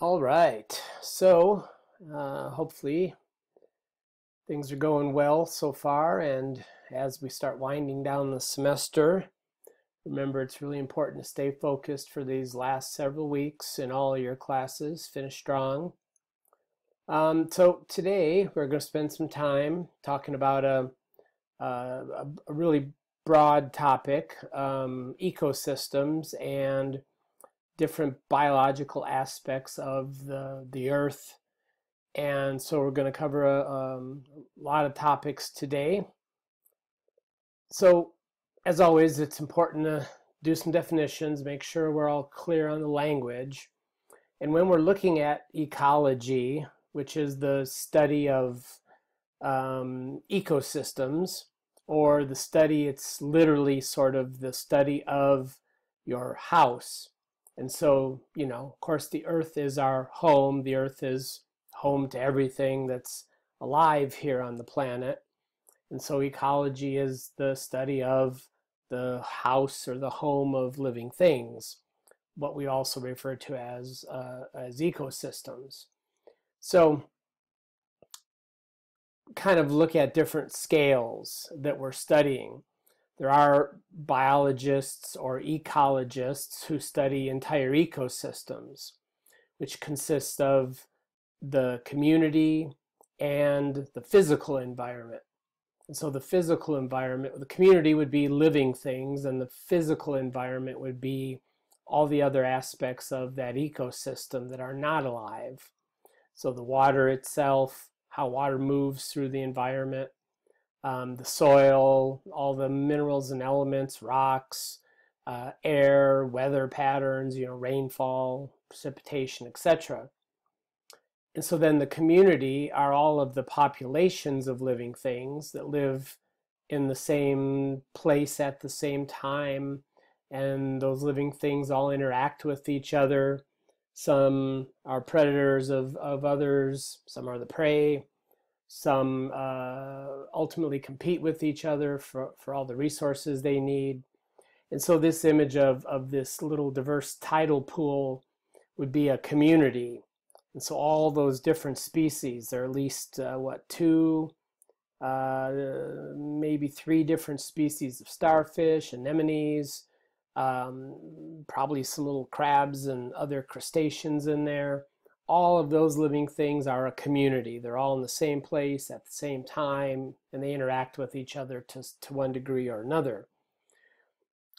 All right, so uh, hopefully things are going well so far, and as we start winding down the semester, remember it's really important to stay focused for these last several weeks in all your classes. Finish strong. Um, so today we're going to spend some time talking about a, a, a really broad topic, um, ecosystems and different biological aspects of the, the earth. And so we're going to cover a, um, a lot of topics today. So as always, it's important to do some definitions, make sure we're all clear on the language. And when we're looking at ecology, which is the study of um, ecosystems, or the study, it's literally sort of the study of your house. And so, you know, of course, the earth is our home. The earth is home to everything that's alive here on the planet. And so, ecology is the study of the house or the home of living things, what we also refer to as, uh, as ecosystems. So kind of look at different scales that we're studying. There are biologists or ecologists who study entire ecosystems, which consists of the community and the physical environment. And so the physical environment, the community would be living things, and the physical environment would be all the other aspects of that ecosystem that are not alive. So the water itself, how water moves through the environment, um, the soil, all the minerals and elements, rocks, uh, air, weather patterns, you know, rainfall, precipitation, etc. And so then the community are all of the populations of living things that live in the same place at the same time. And those living things all interact with each other some are predators of, of others, some are the prey, some uh, ultimately compete with each other for, for all the resources they need. And so this image of, of this little diverse tidal pool would be a community. And so all those different species, there are at least, uh, what, two, uh, maybe three different species of starfish, anemones, um, probably some little crabs and other crustaceans in there. All of those living things are a community. They're all in the same place at the same time, and they interact with each other to, to one degree or another.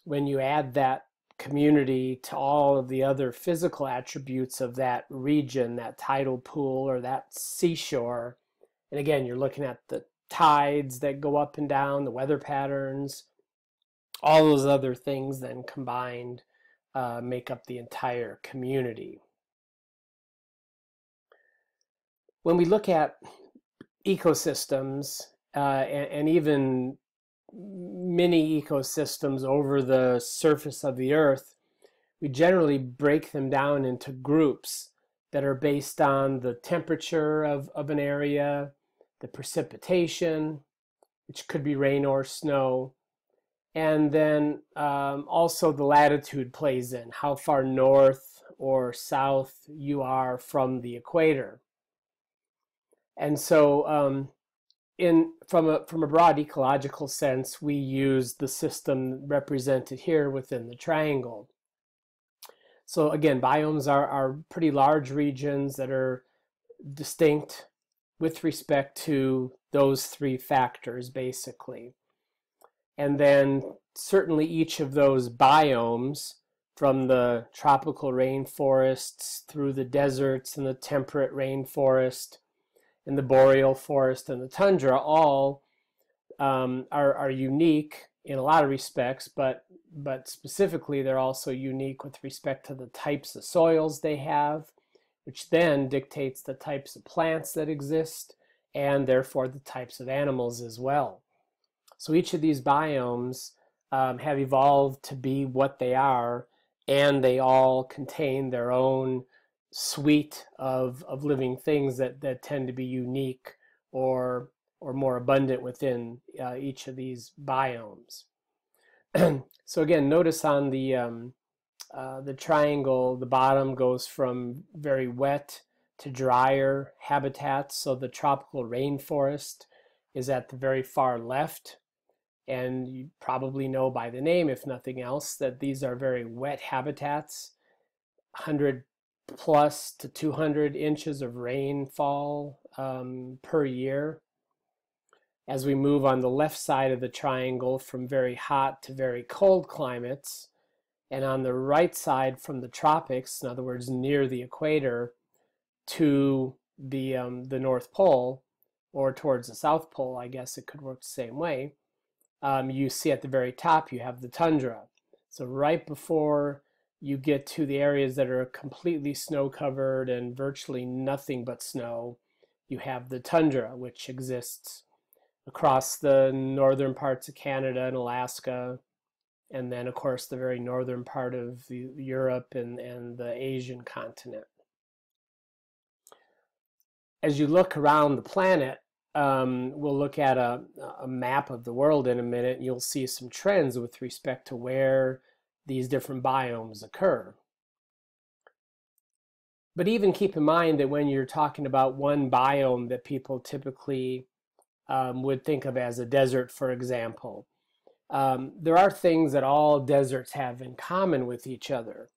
When you add that community to all of the other physical attributes of that region, that tidal pool or that seashore, and again, you're looking at the tides that go up and down, the weather patterns, all those other things then combined uh, make up the entire community. When we look at ecosystems uh, and, and even many ecosystems over the surface of the earth, we generally break them down into groups that are based on the temperature of, of an area, the precipitation, which could be rain or snow, and then um, also the latitude plays in, how far north or south you are from the equator. And so um, in, from, a, from a broad ecological sense, we use the system represented here within the triangle. So again, biomes are, are pretty large regions that are distinct with respect to those three factors, basically. And then certainly each of those biomes, from the tropical rainforests through the deserts and the temperate rainforest and the boreal forest and the tundra, all um, are, are unique in a lot of respects, but but specifically they're also unique with respect to the types of soils they have, which then dictates the types of plants that exist and therefore the types of animals as well. So each of these biomes um, have evolved to be what they are, and they all contain their own suite of, of living things that, that tend to be unique or, or more abundant within uh, each of these biomes. so again, notice on the, um, uh, the triangle, the bottom goes from very wet to drier habitats. So the tropical rainforest is at the very far left. And you probably know by the name, if nothing else, that these are very wet habitats. 100 plus to 200 inches of rainfall um, per year. As we move on the left side of the triangle from very hot to very cold climates, and on the right side from the tropics, in other words, near the equator, to the um, the North Pole or towards the South Pole, I guess it could work the same way. Um, you see at the very top you have the tundra. So right before you get to the areas that are completely snow covered and virtually nothing but snow, you have the tundra, which exists across the northern parts of Canada and Alaska, and then of course the very northern part of Europe and, and the Asian continent. As you look around the planet, um, we'll look at a, a, map of the world in a minute, and you'll see some trends with respect to where these different biomes occur. But even keep in mind that when you're talking about one biome that people typically um, would think of as a desert, for example, um, there are things that all deserts have in common with each other.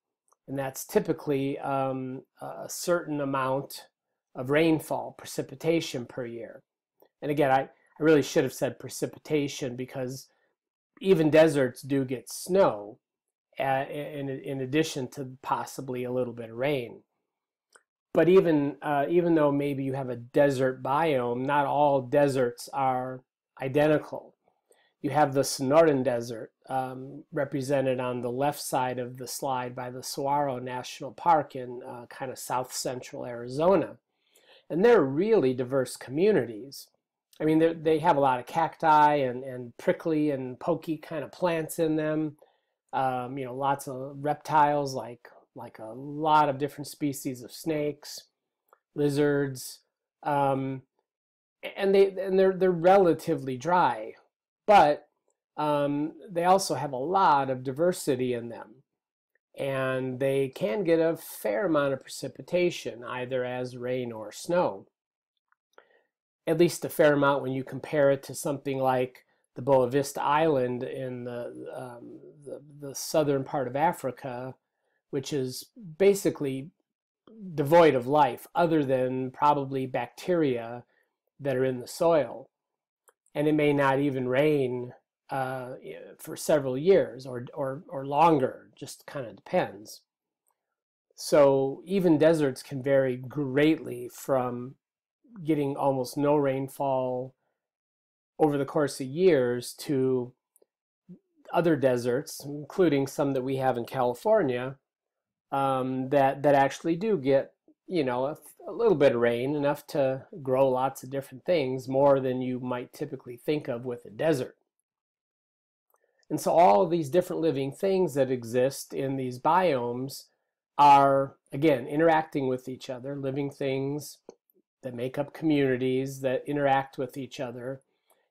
And that's typically um, a certain amount of rainfall, precipitation per year. And again, I, I really should have said precipitation because even deserts do get snow in, in addition to possibly a little bit of rain. But even, uh, even though maybe you have a desert biome, not all deserts are identical. You have the Sonoran Desert um, represented on the left side of the slide by the Saguaro National Park in uh, kind of south central Arizona. And they're really diverse communities. I mean, they have a lot of cacti and, and prickly and pokey kind of plants in them. Um, you know, lots of reptiles like like a lot of different species of snakes, lizards, um, and they and they're they're relatively dry, but um, they also have a lot of diversity in them and they can get a fair amount of precipitation, either as rain or snow. At least a fair amount when you compare it to something like the Boa Vista Island in the, um, the, the southern part of Africa, which is basically devoid of life other than probably bacteria that are in the soil. And it may not even rain uh, for several years or, or, or longer, just kind of depends. So even deserts can vary greatly from getting almost no rainfall over the course of years to other deserts, including some that we have in California, um, that that actually do get you know a, a, little bit of rain, enough to grow lots of different things, more than you might typically think of with a desert. And so all of these different living things that exist in these biomes are, again, interacting with each other, living things that make up communities that interact with each other.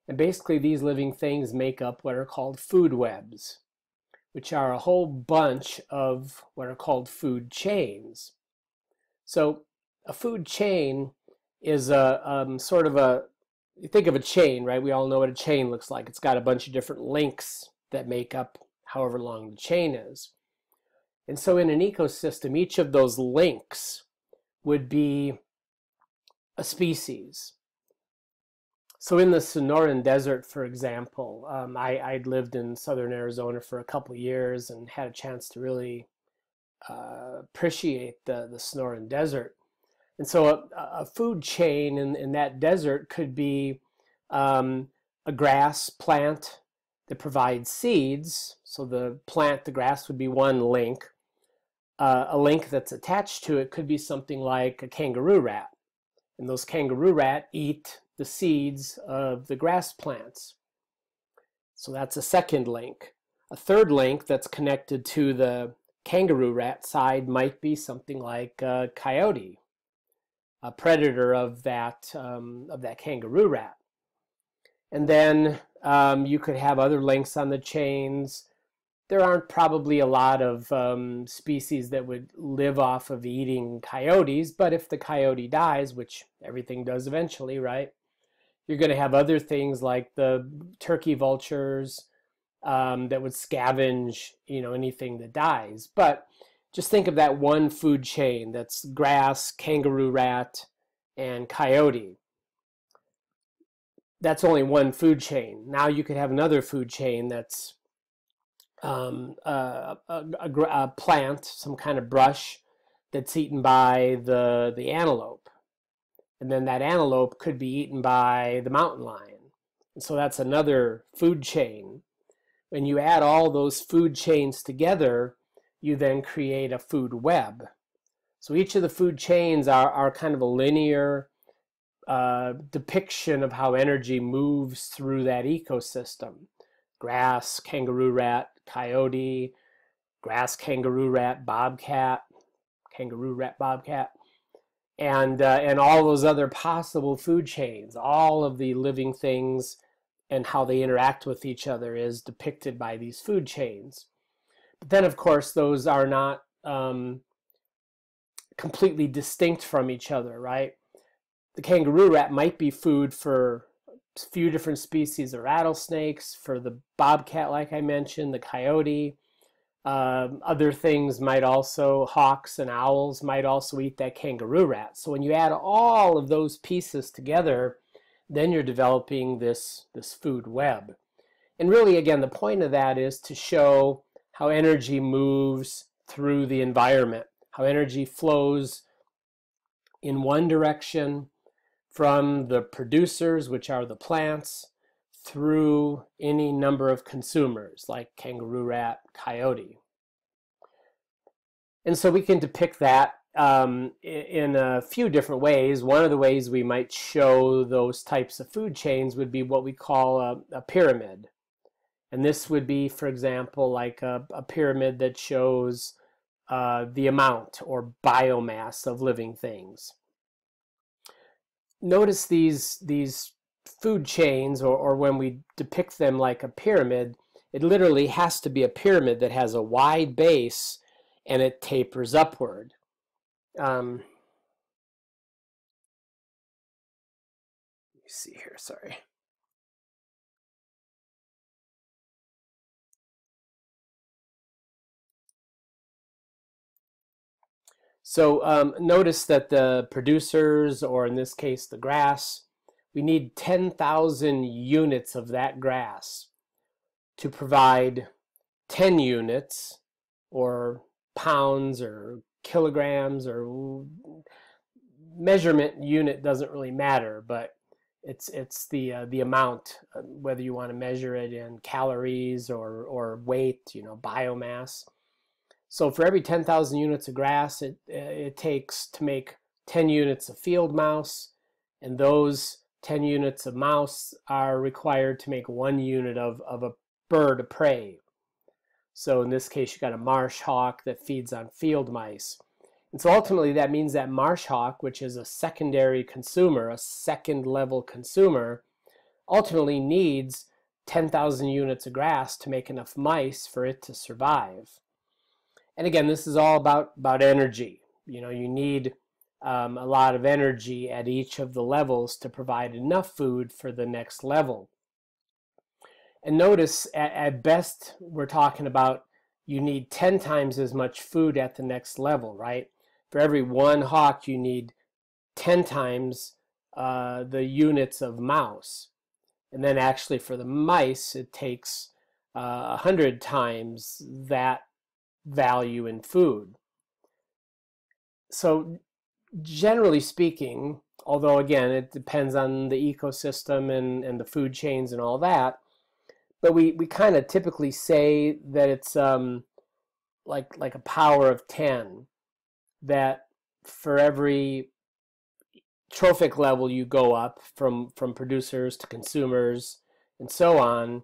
And basically, these living things make up what are called food webs, which are a whole bunch of what are called food chains. So, a food chain is a um, sort of a you think of a chain, right? We all know what a chain looks like. It's got a bunch of different links that make up however long the chain is. And so in an ecosystem, each of those links would be a species. So in the Sonoran Desert, for example, um, I, I'd lived in southern Arizona for a couple years and had a chance to really uh, appreciate the, the Sonoran Desert. And so a, a food chain in, in that desert could be um, a grass plant that provides seeds. So the plant, the grass would be one link. Uh, a link that's attached to it could be something like a kangaroo rat. And those kangaroo rat eat the seeds of the grass plants. So that's a second link. A third link that's connected to the kangaroo rat side might be something like a coyote, a predator of that, um, of that kangaroo rat. And then um, you could have other links on the chains there aren't probably a lot of um, species that would live off of eating coyotes, but if the coyote dies, which everything does eventually, right? You're going to have other things like the turkey vultures um, that would scavenge, you know, anything that dies. But just think of that one food chain that's grass, kangaroo rat, and coyote. That's only one food chain. Now you could have another food chain that's um, a, a, a, plant, some kind of brush that's eaten by the, the antelope. And then that antelope could be eaten by the mountain lion. And so that's another food chain. When you add all those food chains together, you then create a food web. So each of the food chains are, are kind of a linear uh, depiction of how energy moves through that ecosystem. Grass, kangaroo rat, coyote, grass kangaroo rat, bobcat, kangaroo rat, bobcat, and, uh, and all those other possible food chains, all of the living things and how they interact with each other is depicted by these food chains. But then, of course, those are not um, completely distinct from each other, right? The kangaroo rat might be food for a few different species of rattlesnakes, for the bobcat, like I mentioned, the coyote. Um, other things might also, hawks and owls might also eat that kangaroo rat. So when you add all of those pieces together, then you're developing this, this food web. And really, again, the point of that is to show how energy moves through the environment, how energy flows in one direction from the producers, which are the plants, through any number of consumers like kangaroo rat, coyote. And so we can depict that um, in a few different ways. One of the ways we might show those types of food chains would be what we call a, a pyramid. And this would be, for example, like a, a pyramid that shows uh, the amount or biomass of living things notice these these food chains or, or when we depict them like a pyramid it literally has to be a pyramid that has a wide base and it tapers upward. Um, let me see here sorry. So um, notice that the producers, or in this case the grass, we need 10,000 units of that grass to provide 10 units or pounds or kilograms or measurement unit doesn't really matter, but it's it's the uh, the amount uh, whether you want to measure it in calories or or weight, you know, biomass. So for every 10,000 units of grass, it, it takes to make 10 units of field mouse, and those 10 units of mouse are required to make one unit of, of a bird of prey. So in this case, you've got a marsh hawk that feeds on field mice. And so ultimately that means that marsh hawk, which is a secondary consumer, a second level consumer, ultimately needs 10,000 units of grass to make enough mice for it to survive and again, this is all about, about energy. You know, you need um, a lot of energy at each of the levels to provide enough food for the next level. And notice, at, at best, we're talking about you need 10 times as much food at the next level, right? For every one hawk, you need 10 times uh, the units of mouse. And then actually for the mice, it takes uh, 100 times that value in food. So generally speaking, although again it depends on the ecosystem and, and the food chains and all that, but we, we kind of typically say that it's um, like like a power of 10 that for every trophic level you go up from from producers to consumers and so on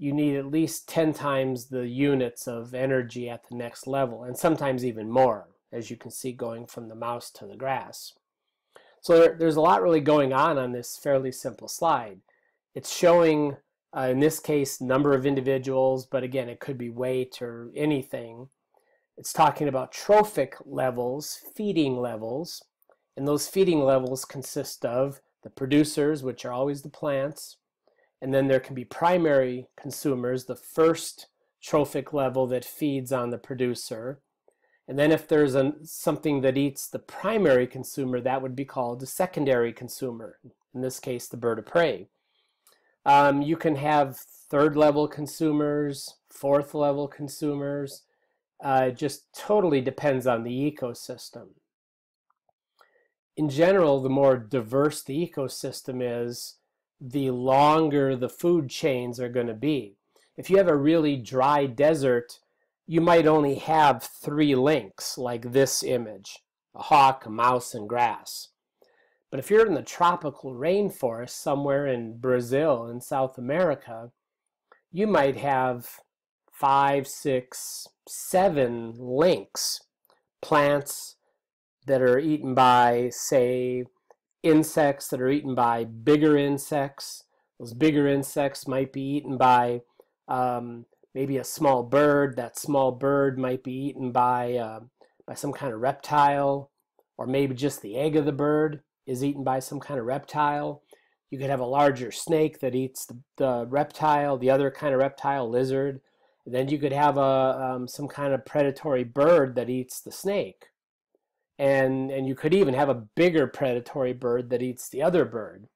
you need at least 10 times the units of energy at the next level, and sometimes even more, as you can see going from the mouse to the grass. So there, there's a lot really going on on this fairly simple slide. It's showing Uh, in this case, number of individuals, but again, it could be weight or anything. It's talking about trophic levels, feeding levels, and those feeding levels consist of the producers, which are always the plants, and then there can be primary consumers, the first trophic level that feeds on the producer. And then if there's something that eats the primary consumer, that would be called a secondary consumer, in this case, the bird of prey. Um, you can have third level consumers, fourth level consumers. Uh, it just totally depends on the ecosystem. In general, the more diverse the ecosystem is, the longer the food chains are going to be. If you have a really dry desert, you might only have three links, like this image a hawk, a mouse, and grass. But if you're in the tropical rainforest somewhere in Brazil in South America, you might have five, six, seven links, plants that are eaten by, say, insects that are eaten by bigger insects. Those bigger insects might be eaten by um, maybe a small bird. That small bird might be eaten by, uh, by some kind of reptile, or maybe just the egg of the bird is eaten by some kind of reptile. You could have a larger snake that eats the, the reptile, the other kind of reptile, lizard. And then you could have a um, some kind of predatory bird that eats the snake and and you could even have a bigger predatory bird that eats the other bird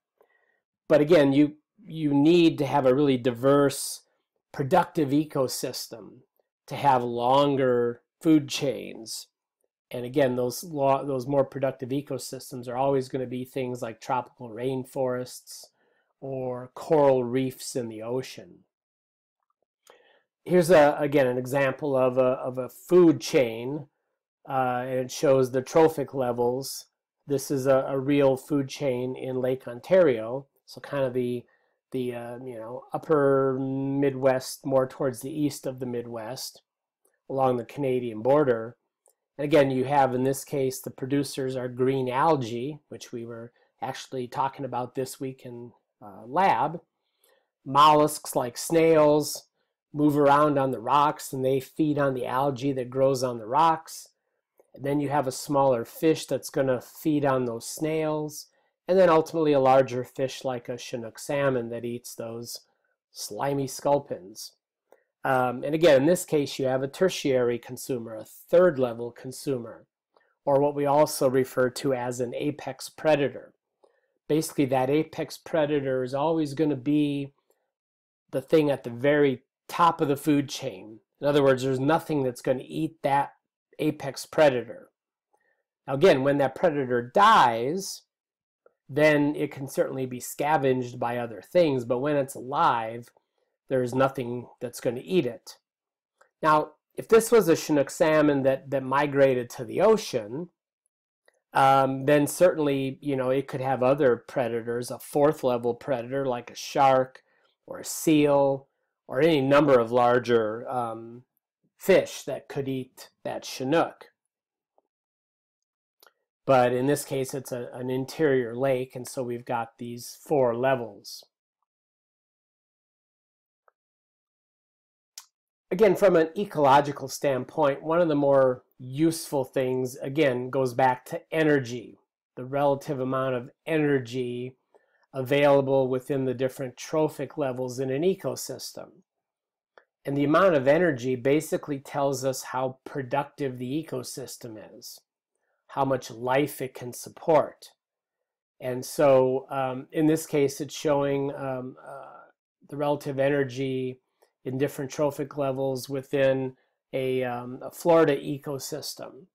but again you you need to have a really diverse productive ecosystem to have longer food chains and again those those more productive ecosystems are always going to be things like tropical rainforests or coral reefs in the ocean here's a again an example of a of a food chain uh, and it shows the trophic levels. This is a, a, real food chain in Lake Ontario, so kind of the the uh, you know upper Midwest, more towards the east of the Midwest, along the Canadian border. And again, you have in this case the producers are green algae, which we were actually talking about this week in uh, lab. Mollusks like snails move around on the rocks and they feed on the algae that grows on the rocks. And then you have a smaller fish that's going to feed on those snails. And then ultimately a larger fish like a Chinook salmon that eats those slimy sculpins. Um, and again, in this case, you have a tertiary consumer, a third level consumer, or what we also refer to as an apex predator. Basically, that apex predator is always going to be the thing at the very top of the food chain. In other words, there's nothing that's going to eat that apex predator. Now again, when that predator dies, then it can certainly be scavenged by other things, but when it's alive, there's nothing that's going to eat it. Now, if this was a Chinook salmon that, that migrated to the ocean, um, then certainly, you know, it could have other predators, a fourth level predator like a shark or a seal or any number of larger um, fish that could eat that Chinook. But in this case, it's a, an interior lake, and so we've got these four levels. Again, from an ecological standpoint, one of the more useful things, again, goes back to energy, the relative amount of energy available within the different trophic levels in an ecosystem. And the amount of energy basically tells us how productive the ecosystem is, how much life it can support. And so um, in this case, it's showing um, uh, the relative energy in different trophic levels within a, um, a Florida ecosystem,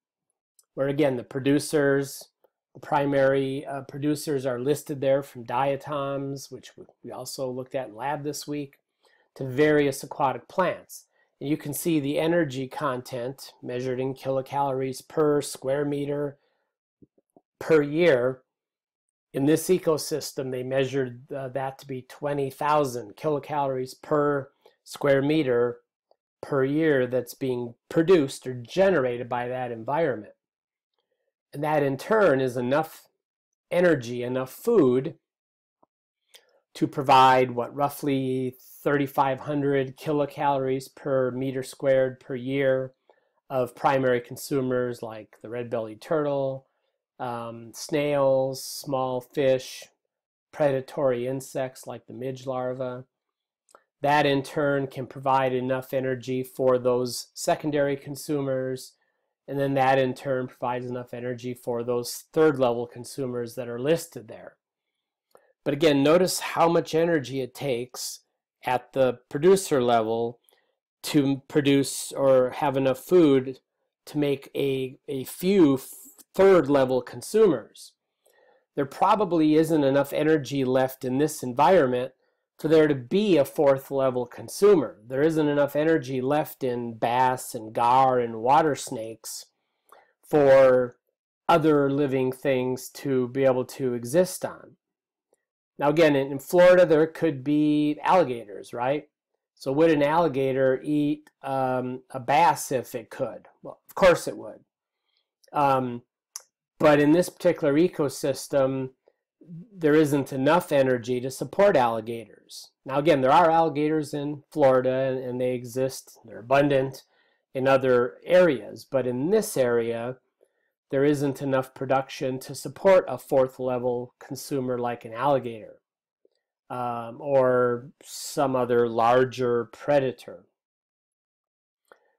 where again, the producers, the primary uh, producers are listed there from diatoms, which we also looked at in lab this week to various aquatic plants. You can see the energy content measured in kilocalories per square meter per year. In this ecosystem, they measured uh, that to be 20,000 kilocalories per square meter per year that's being produced or generated by that environment. And that in turn is enough energy, enough food to provide what roughly 3,500 kilocalories per meter squared per year of primary consumers like the red-bellied turtle, um, snails, small fish, predatory insects like the midge larva. That in turn can provide enough energy for those secondary consumers, and then that in turn provides enough energy for those third level consumers that are listed there. But again, notice how much energy it takes at the producer level to produce or have enough food to make a, a few third level consumers. There probably isn't enough energy left in this environment for there to be a fourth level consumer. There isn't enough energy left in bass and gar and water snakes for other living things to be able to exist on. Now, again, in Florida, there could be alligators, right? So, would an alligator eat um, a bass if it could? Well, of course it would. Um, but in this particular ecosystem, there isn't enough energy to support alligators. Now, again, there are alligators in Florida and they exist, they're abundant in other areas, but in this area, there isn't enough production to support a fourth level consumer like an alligator um, or some other larger predator.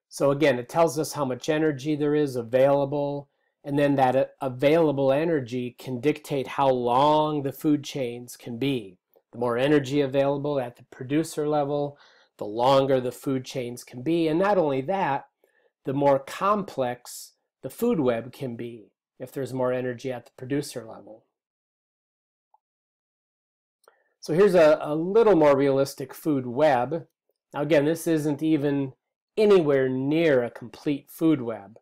So, again, it tells us how much energy there is available and then that uh, available energy can dictate how long the food chains can be. The more energy available at the producer level, the longer the food chains can be. And not only that, the more complex the food web can be if there's more energy at the producer level. So here's a, a little more realistic food web. Now again, this isn't even anywhere near a complete food web.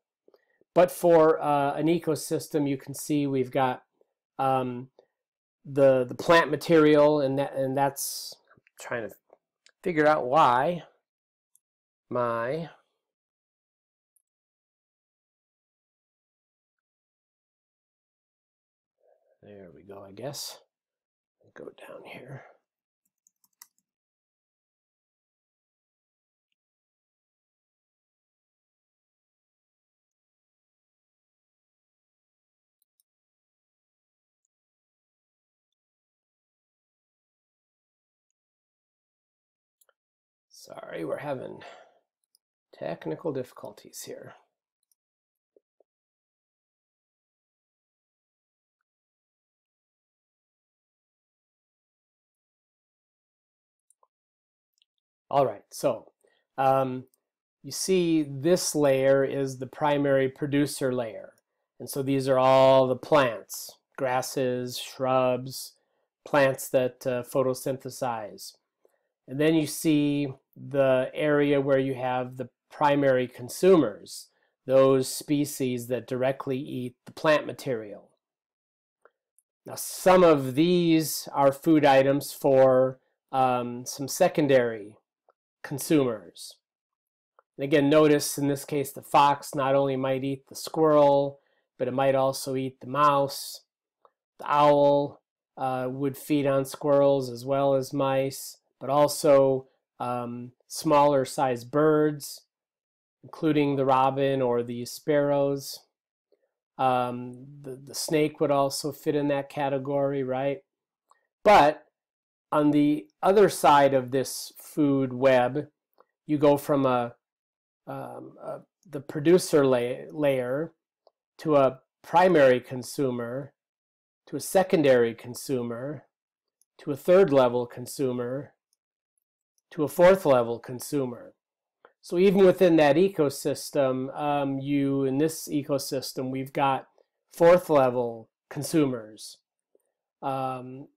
But for uh, an ecosystem, you can see we've got um, the the plant material, and that and that's I'm trying to figure out why my go. I guess go down here. Sorry, we're having technical difficulties here. All right, so um, you see this layer is the primary producer layer. And so these are all the plants, grasses, shrubs, plants that uh, photosynthesize. And then you see the area where you have the primary consumers, those species that directly eat the plant material. Now, some of these are food items for um, some secondary consumers. And again, notice in this case the fox not only might eat the squirrel, but it might also eat the mouse. The owl uh, would feed on squirrels as well as mice, but also um, smaller sized birds, including the robin or the sparrows. Um, the, the snake would also fit in that category, right? But on the other side of this food web, you go from a, um, a the producer la layer to a primary consumer, to a secondary consumer, to a third level consumer, to a fourth level consumer. So even within that ecosystem, um, you in this ecosystem, we've got fourth level consumers. Um,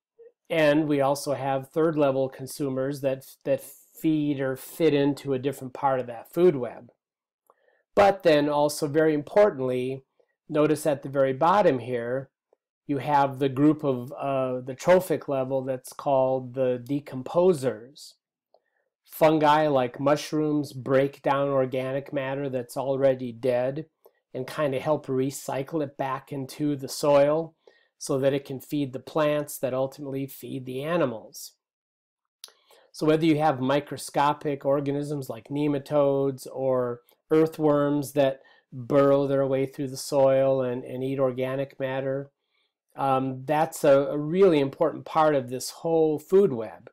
and we also have third level consumers that, that feed or fit into a different part of that food web. But then also very importantly, notice at the very bottom here, you have the group of uh, the trophic level that's called the decomposers. Fungi like mushrooms break down organic matter that's already dead and kind of help recycle it back into the soil so that it can feed the plants that ultimately feed the animals. So whether you have microscopic organisms like nematodes or earthworms that burrow their way through the soil and, and eat organic matter, um, that's a, a really important part of this whole food web.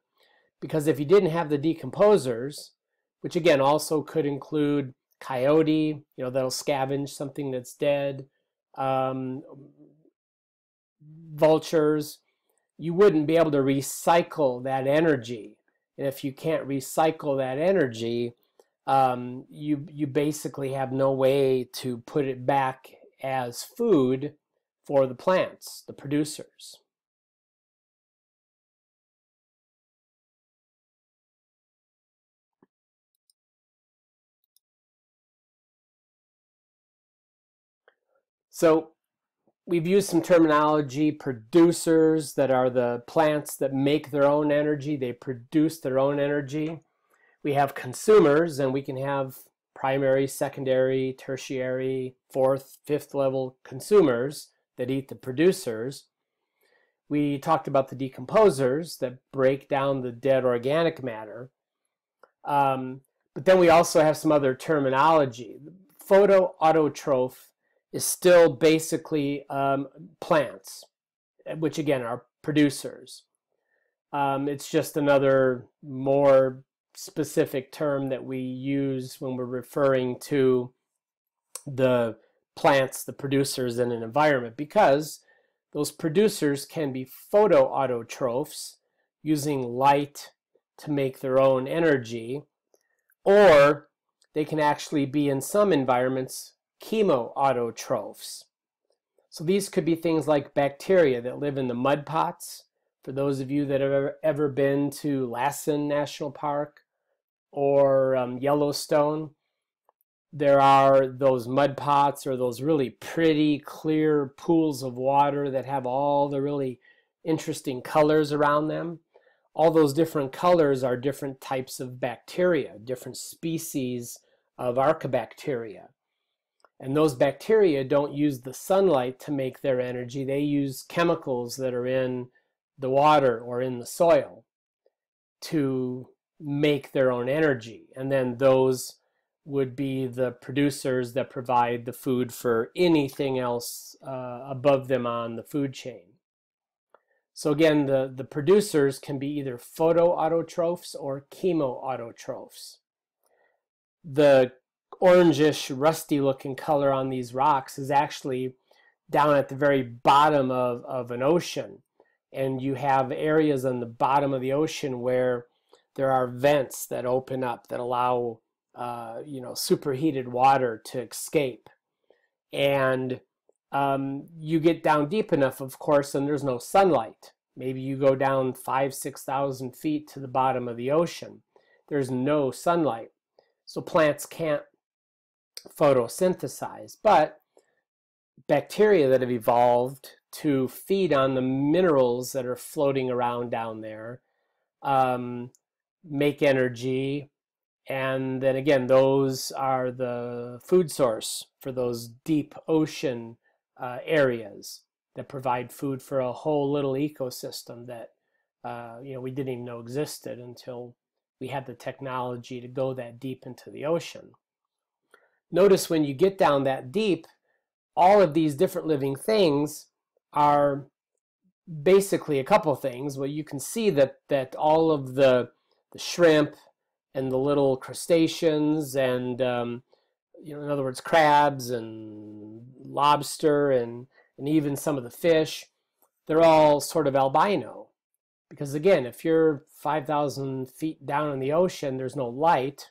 Because if you didn't have the decomposers, which again also could include coyote, you know, that'll scavenge something that's dead, um, vultures, you wouldn't be able to recycle that energy. And if you can't recycle that energy, um, you you basically have no way to put it back as food for the plants, the producers. So we've used some terminology, producers that are the plants that make their own energy, they produce their own energy. We have consumers and we can have primary, secondary, tertiary, fourth, fifth level consumers that eat the producers. We talked about the decomposers that break down the dead organic matter. Um, but then we also have some other terminology. Photoautotroph is still basically um, plants, which again are producers. Um, it's just another more specific term that we use when we're referring to the plants, the producers in an environment, because those producers can be photoautotrophs using light to make their own energy, or they can actually be in some environments chemoautotrophs. So these could be things like bacteria that live in the mud pots. For those of you that have ever, been to Lassen National Park or um, Yellowstone, there are those mud pots or those really pretty clear pools of water that have all the really interesting colors around them. All those different colors are different types of bacteria, different species of archaebacteria. And those bacteria don't use the sunlight to make their energy. They use chemicals that are in the water or in the soil to make their own energy. And then those would be the producers that provide the food for anything else uh, above them on the food chain. So again, the, the producers can be either photoautotrophs or chemoautotrophs. The orangish, rusty looking color on these rocks is actually down at the very bottom of, of an ocean. And you have areas on the bottom of the ocean where there are vents that open up that allow, uh, you know, superheated water to escape. And um, you get down deep enough, of course, and there's no sunlight. Maybe you go down five, 6,000 feet to the bottom of the ocean. There's no sunlight. So plants can't photosynthesize. But bacteria that have evolved to feed on the minerals that are floating around down there um, make energy. And then again, those are the food source for those deep ocean uh, areas that provide food for a whole little ecosystem that uh, you know we didn't even know existed until we had the technology to go that deep into the ocean. Notice when you get down that deep, all of these different living things are basically a couple things. Well, you can see that that all of the the shrimp and the little crustaceans and um, you know, in other words, crabs and lobster and and even some of the fish, they're all sort of albino. Because again, if you're 5,000 feet down in the ocean, there's no light.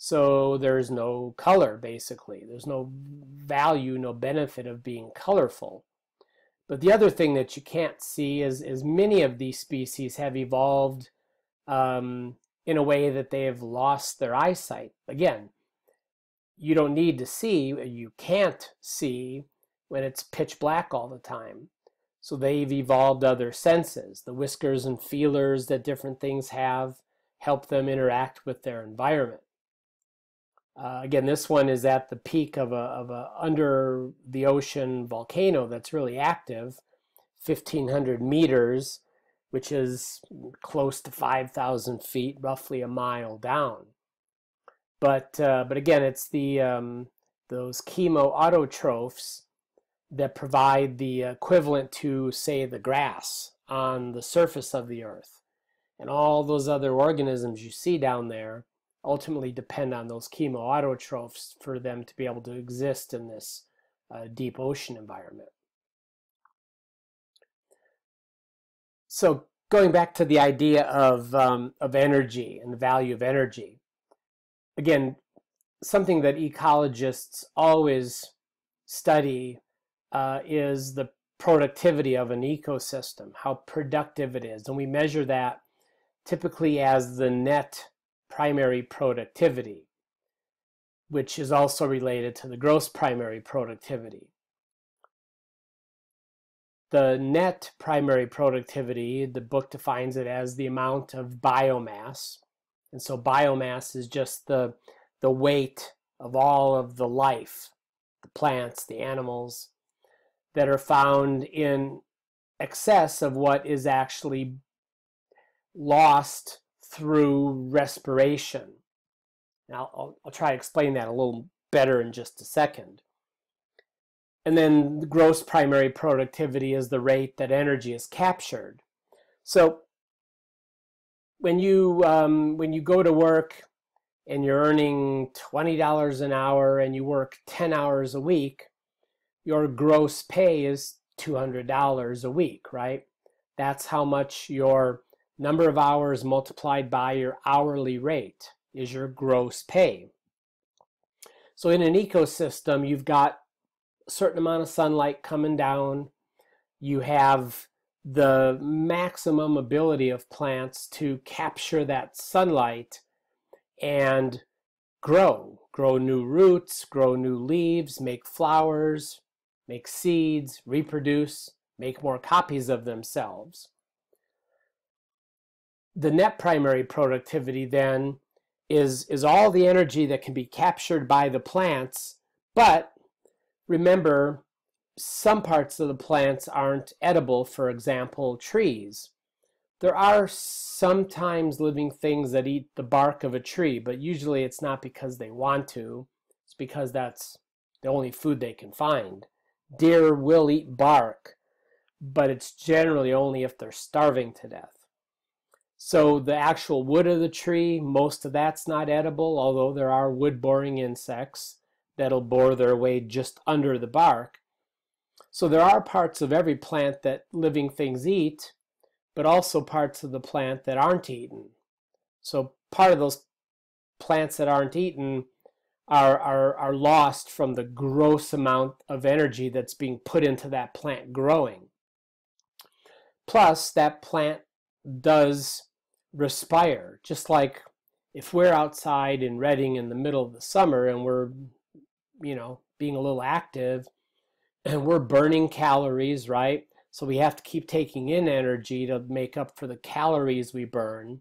So there's no color, basically. There's no value, no benefit of being colorful. But the other thing that you can't see is, is many of these species have evolved um, in a way that they have lost their eyesight. Again, you don't need to see, you can't see when it's pitch black all the time. So they've evolved other senses. The whiskers and feelers that different things have help them interact with their environment. Uh, again, this one is at the peak of a, of a under the ocean volcano that's really active, 1500 meters. which is close to 5,000 feet, roughly a mile down. But uh, but again, it's the um, those chemoautotrophs that provide the equivalent to, say, the grass on the surface of the earth. And all those other organisms you see down there ultimately depend on those chemoautotrophs for them to be able to exist in this uh, deep ocean environment. So going back to the idea of, um, of energy and the value of energy, again, something that ecologists always study uh, is the productivity of an ecosystem, how productive it is. And we measure that typically as the net primary productivity, which is also related to the gross primary productivity. The net primary productivity, the book defines it as the amount of biomass. And so biomass is just the, the weight of all of the life, the plants, the animals, that are found in excess of what is actually lost through respiration. Now, I'll, I'll try to explain that a little better in just a second. And then the gross primary productivity is the rate that energy is captured. So when you um, when you go to work and you're earning twenty dollars an hour and you work ten hours a week, your gross pay is $200 a week, right? That's how much your number of hours multiplied by your hourly rate is your gross pay. So in an ecosystem, you've got a certain amount of sunlight coming down. You have the maximum ability of plants to capture that sunlight and grow, grow new roots, grow new leaves, make flowers, make seeds, reproduce, make more copies of themselves. The net primary productivity then is, is all the energy that can be captured by the plants, but remember, some parts of the plants aren't edible, for example, trees. There are sometimes living things that eat the bark of a tree, but usually it's not because they want to, it's because that's the only food they can find. Deer will eat bark, but it's generally only if they're starving to death. So the actual wood of the tree, most of that's not edible, although there are wood-boring insects that'll bore their way just under the bark. So there are parts of every plant that living things eat, but also parts of the plant that aren't eaten. So part of those plants that aren't eaten are, are, are lost from the gross amount of energy that's being put into that plant growing. Plus, that plant does respire, just like if we're outside in Redding in the middle of the summer and we're, you know, being a little active and we're burning calories, right? So we have to keep taking in energy to make up for the calories we burn.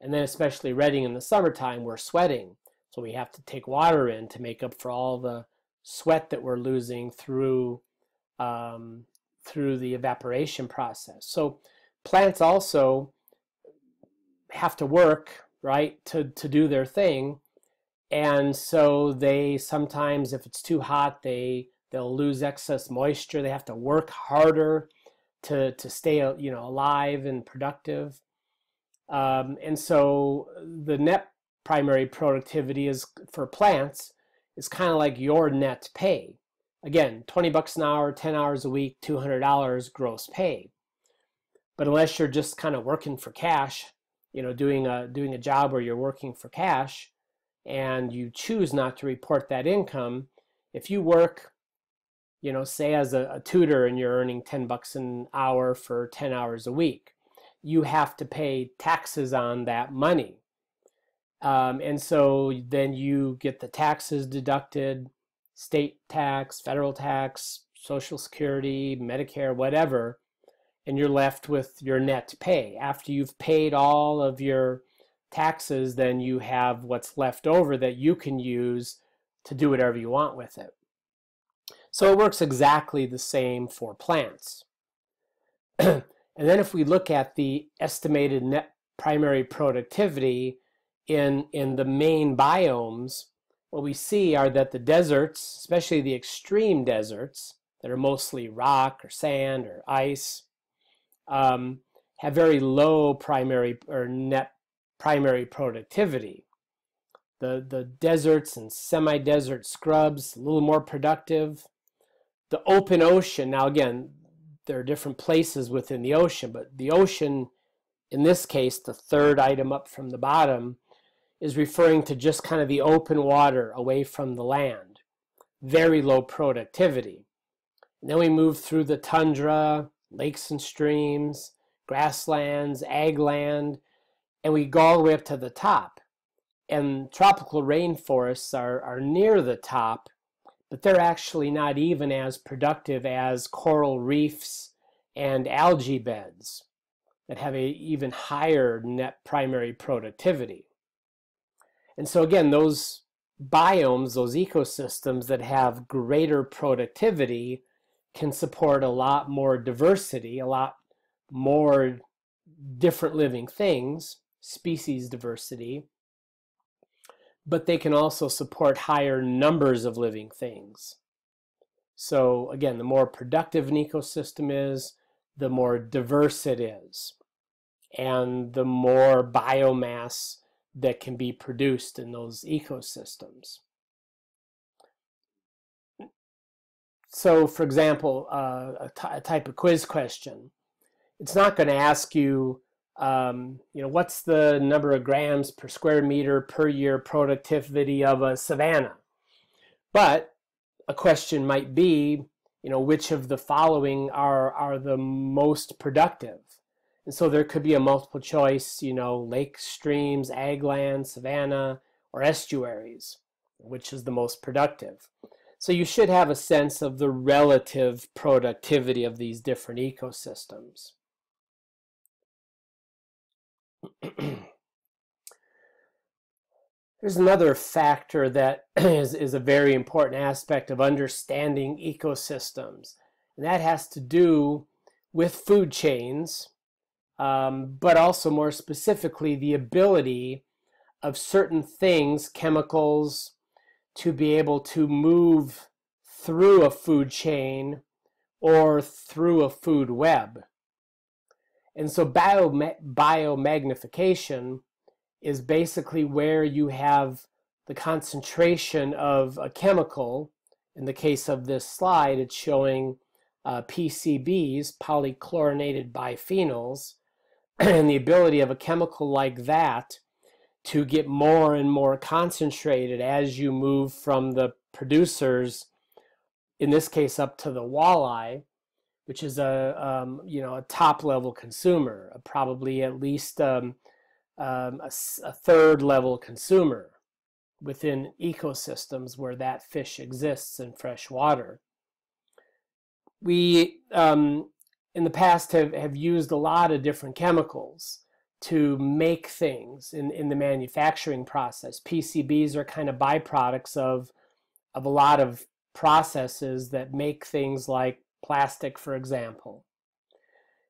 And then, especially Redding in the summertime, we're sweating. So we have to take water in to make up for all the sweat that we're losing through um, through the evaporation process. So plants also have to work right to to do their thing, and so they sometimes, if it's too hot, they they'll lose excess moisture. They have to work harder to to stay you know alive and productive. Um, and so the net primary productivity is for plants is kind of like your net pay. Again, 20 bucks an hour, 10 hours a week, $200 gross pay. But unless you're just kind of working for cash, you know, doing a doing a job where you're working for cash and you choose not to report that income, if you work, you know, say as a, a tutor and you're earning 10 bucks an hour for 10 hours a week, you have to pay taxes on that money. Um, and so then you get the taxes deducted, state tax, federal tax, Social Security, Medicare, whatever, and you're left with your net pay. After you've paid all of your taxes, then you have what's left over that you can use to do whatever you want with it. So it works exactly the same for plants. and then if we look at the estimated net primary productivity in, in the main biomes, what we see are that the deserts, especially the extreme deserts that are mostly rock or sand or ice, um, have very low primary or net primary productivity. The, the deserts and semi-desert scrubs, a little more productive. The open ocean, now again, there are different places within the ocean, but the ocean, in this case, the third item up from the bottom, is referring to just kind of the open water away from the land. Very low productivity. And then we move through the tundra, lakes and streams, grasslands, ag land, and we go all the way up to the top. And tropical rainforests are, are near the top, but they're actually not even as productive as coral reefs and algae beds that have a even higher net primary productivity. And so again, those biomes, those ecosystems that have greater productivity can support a lot more diversity, a lot more different living things, species diversity, but they can also support higher numbers of living things. So again, the more productive an ecosystem is, the more diverse it is, and the more biomass that can be produced in those ecosystems. So, for example, uh, a, type of quiz question, it's not going to ask you, um, you know, what's the number of grams per square meter per year productivity of a savanna? But a question might be, you know, which of the following are, are the most productive? And so there could be a multiple choice, you know, lake, streams, ag land, savanna, or estuaries, which is the most productive. So you should have a sense of the relative productivity of these different ecosystems. There's another factor that is, is a very important aspect of understanding ecosystems, and that has to do with food chains, um, but also more specifically the ability of certain things, chemicals, to be able to move through a food chain or through a food web. And so bio, biomagnification is basically where you have the concentration of a chemical. In the case of this slide, it's showing uh, PCBs, polychlorinated biphenyls, and the ability of a chemical like that to get more and more concentrated as you move from the producers, in this case up to the walleye, which is a um, you know a top level consumer, probably at least um, um, a, a, third level consumer within ecosystems where that fish exists in fresh water. We um, in the past have, have used a lot of different chemicals to make things in, in the manufacturing process. PCBs are kind of byproducts of, of a lot of processes that make things like plastic, for example.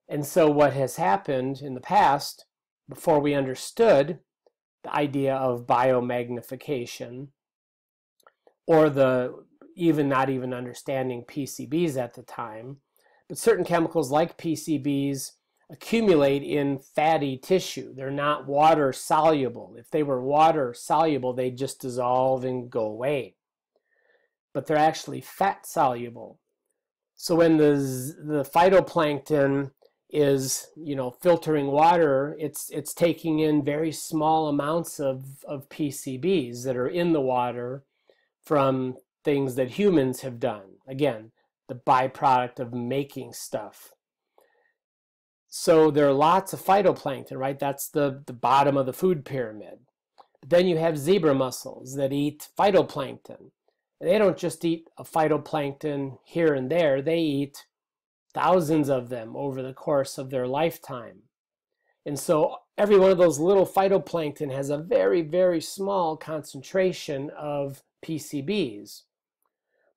And so what has happened in the past, before we understood the idea of biomagnification, or the even not even understanding PCBs at the time, but certain chemicals like PCBs accumulate in fatty tissue. They're not water soluble. If they were water soluble, they'd just dissolve and go away. But they're actually fat soluble. So when the, the phytoplankton is you know filtering water it's it's taking in very small amounts of of PCBs that are in the water from things that humans have done again the byproduct of making stuff so there are lots of phytoplankton, right? That's the, the bottom of the food pyramid. But then you have zebra mussels that eat phytoplankton. And they don't just eat a phytoplankton here and there, they eat thousands of them over the course of their lifetime. And so every one of those little phytoplankton has a very, very small concentration of PCBs.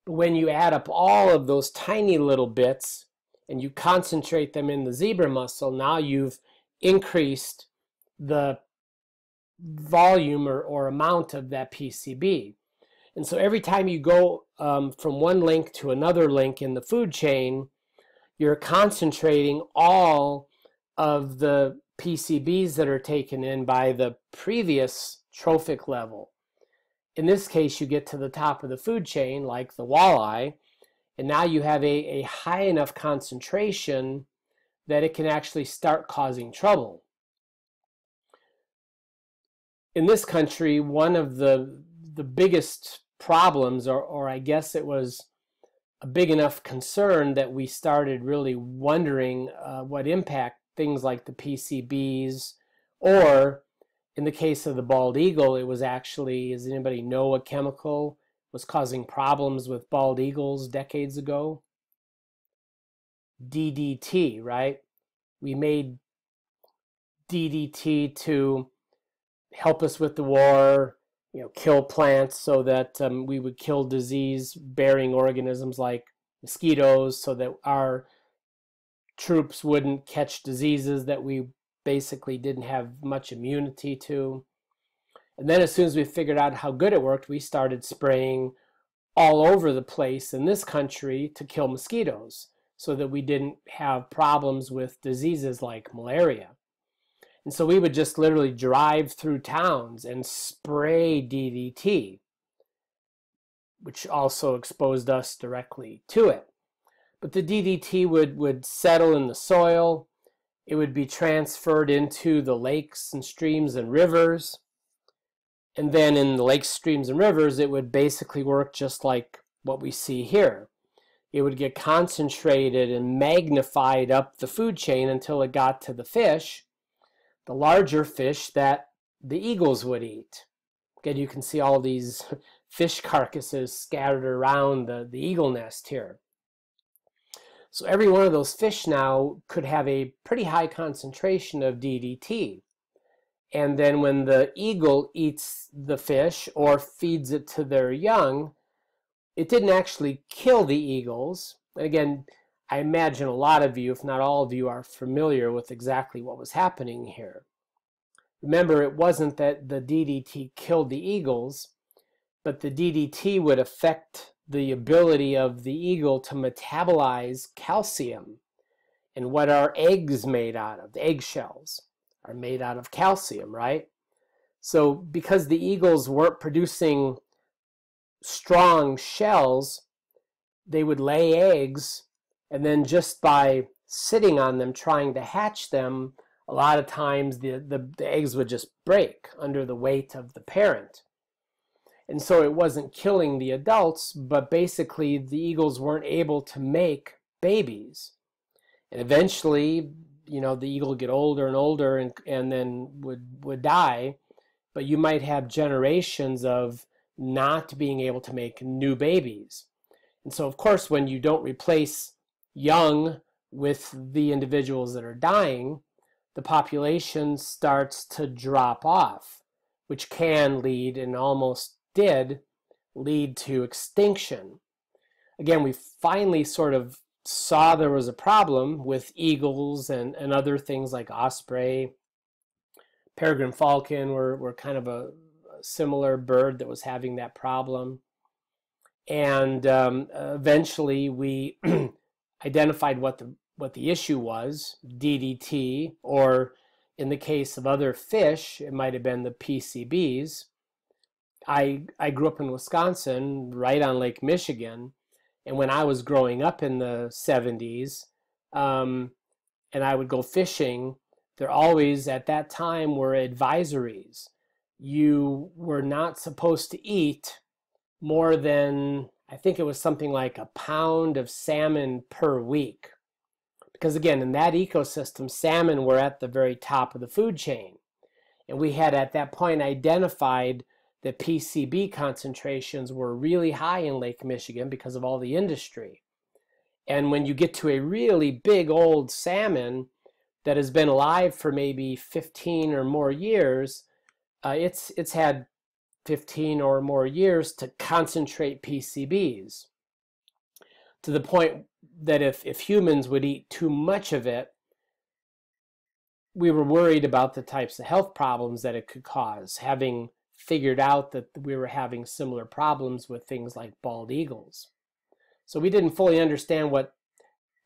But when you add up all of those tiny little bits, and you concentrate them in the zebra mussel, now you've increased the volume or, or amount of that PCB. And so every time you go um, from one link to another link in the food chain, you're concentrating all of the PCBs that are taken in by the previous trophic level. In this case, you get to the top of the food chain, like the walleye, and now you have a, a high enough concentration that it can actually start causing trouble. In this country, one of the, the biggest problems, or, or I guess it was a big enough concern that we started really wondering uh, what impact things like the PCBs, or in the case of the bald eagle, it was actually, does anybody know a chemical was causing problems with bald eagles decades ago? DDT, right? We made DDT to help us with the war, you know, kill plants so that um, we would kill disease-bearing organisms like mosquitoes so that our troops wouldn't catch diseases that we basically didn't have much immunity to. And then as soon as we figured out how good it worked, we started spraying all over the place in this country to kill mosquitoes so that we didn't have problems with diseases like malaria. And so we would just literally drive through towns and spray DDT, which also exposed us directly to it. But the DDT would, would settle in the soil, it would be transferred into the lakes and streams and rivers. And then in the lakes, streams, and rivers, it would basically work just like what we see here. It would get concentrated and magnified up the food chain until it got to the fish, the larger fish that the eagles would eat. Again, you can see all these fish carcasses scattered around the, the eagle nest here. So every one of those fish now could have a pretty high concentration of DDT. And then when the eagle eats the fish or feeds it to their young, it didn't actually kill the eagles. And again, I imagine a lot of you, if not all of you, are familiar with exactly what was happening here. Remember, it wasn't that the DDT killed the eagles, but the DDT would affect the ability of the eagle to metabolize calcium. And what are eggs made out of? Eggshells are made out of calcium, right? So because the eagles weren't producing strong shells, they would lay eggs and then just by sitting on them trying to hatch them, a lot of times the, the, the eggs would just break under the weight of the parent. And so it wasn't killing the adults, but basically the eagles weren't able to make babies. And eventually, you know, the eagle get older and older and, and then would, would die. But you might have generations of not being able to make new babies. And so, of course, when you don't replace young with the individuals that are dying, the population starts to drop off, which can lead and almost did lead to extinction. Again, we finally sort of saw there was a problem with eagles and, and other things like osprey. Peregrine falcon were, were kind of a, a similar bird that was having that problem. And um, eventually we identified what the, what the issue was, DDT, or in the case of other fish, it might have been the PCBs. I I grew up in Wisconsin, right on Lake Michigan, and when I was growing up in the 70s, um, and I would go fishing, there always at that time were advisories. You were not supposed to eat more than I think it was something like a pound of salmon per week. Because again, in that ecosystem, salmon were at the very top of the food chain. And we had at that point identified the PCB concentrations were really high in Lake Michigan because of all the industry. And when you get to a really big old salmon that has been alive for maybe 15 or more years, uh, it's, it's had 15 or more years to concentrate PCBs to the point that if, if humans would eat too much of it, we were worried about the types of health problems that it could cause, having figured out that we were having similar problems with things like bald eagles. So we didn't fully understand what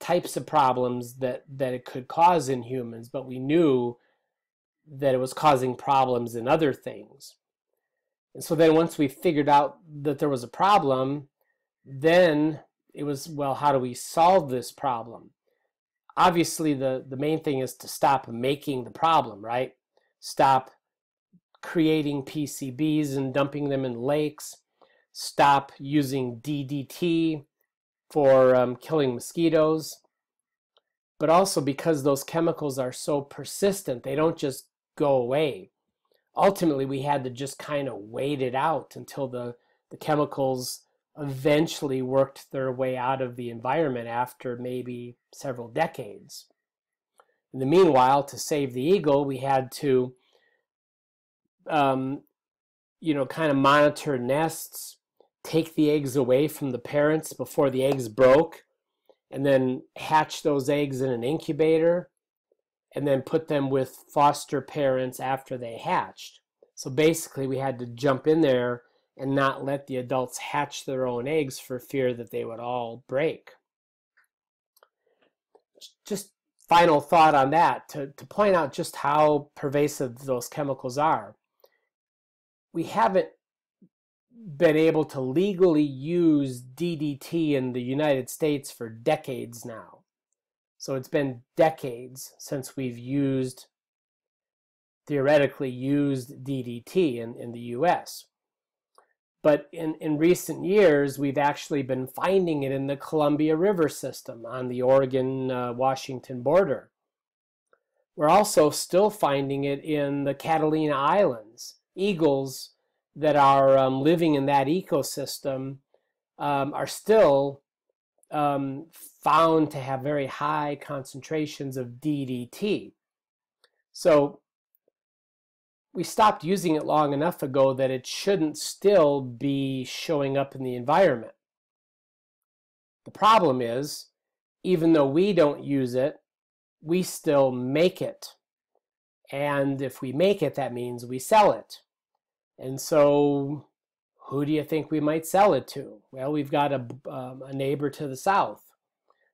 types of problems that, that it could cause in humans, but we knew that it was causing problems in other things. And so then once we figured out that there was a problem, then it was, well, how do we solve this problem? Obviously, the, the main thing is to stop making the problem, right? Stop creating PCBs and dumping them in lakes. Stop using DDT for um, killing mosquitoes. But also because those chemicals are so persistent, they don't just go away. Ultimately, we had to just kind of wait it out until the, the chemicals eventually worked their way out of the environment after maybe several decades. In the meanwhile, to save the eagle, we had to, um, you know, kind of monitor nests, take the eggs away from the parents before the eggs broke, and then hatch those eggs in an incubator, and then put them with foster parents after they hatched. So basically, we had to jump in there and not let the adults hatch their own eggs for fear that they would all break. Just final thought on that to, to point out just how pervasive those chemicals are. We haven't been able to legally use DDT in the United States for decades now. So it's been decades since we've used, theoretically used DDT in, in the US. But in, in recent years, we've actually been finding it in the Columbia River system on the Oregon uh, Washington border. We're also still finding it in the Catalina Islands. Eagles that are um, living in that ecosystem um, are still um, found to have very high concentrations of DDT. So we stopped using it long enough ago that it shouldn't still be showing up in the environment. The problem is, even though we don't use it, we still make it. And if we make it, that means we sell it. And so, who do you think we might sell it to? Well, we've got a, um, a neighbor to the south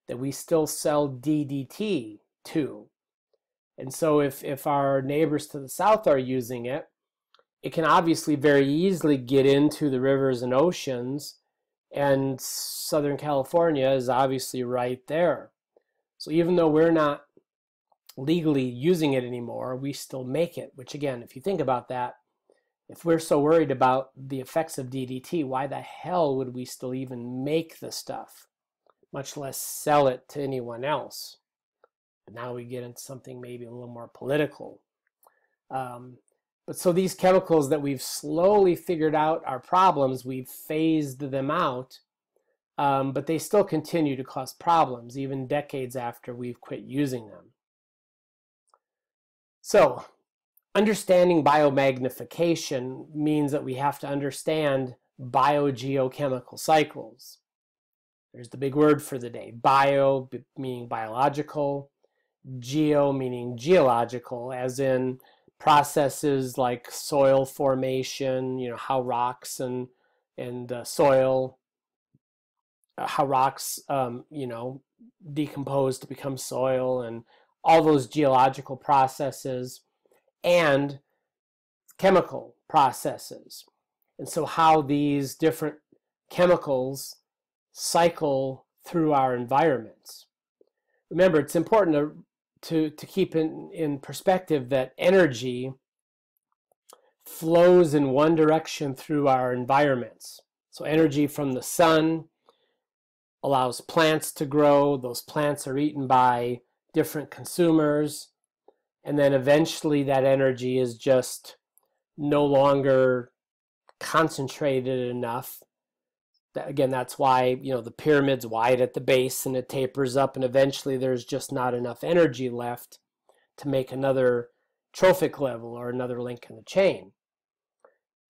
that we still sell DDT to. And so, if, if our neighbors to the south are using it, it can obviously very easily get into the rivers and oceans. And Southern California is obviously right there. So, even though we're not legally using it anymore, we still make it, which, again, if you think about that, if we're so worried about the effects of DDT, why the hell would we still even make the stuff, much less sell it to anyone else? But now we get into something maybe a little more political. Um, but so these chemicals that we've slowly figured out are problems, we've phased them out, um, but they still continue to cause problems even decades after we've quit using them. So understanding biomagnification means that we have to understand biogeochemical cycles. There's the big word for the day bio meaning biological, geo meaning geological, as in processes like soil formation, you know, how rocks and, and uh, soil, uh, how rocks, um, you know, decompose to become soil and all those geological processes and chemical processes. And so, how these different chemicals cycle through our environments. Remember, it's important to, to, to keep in, in perspective that energy flows in one direction through our environments. So, energy from the sun allows plants to grow, those plants are eaten by different consumers and then eventually that energy is just no longer concentrated enough that, again that's why you know the pyramid's wide at the base and it tapers up and eventually there's just not enough energy left to make another trophic level or another link in the chain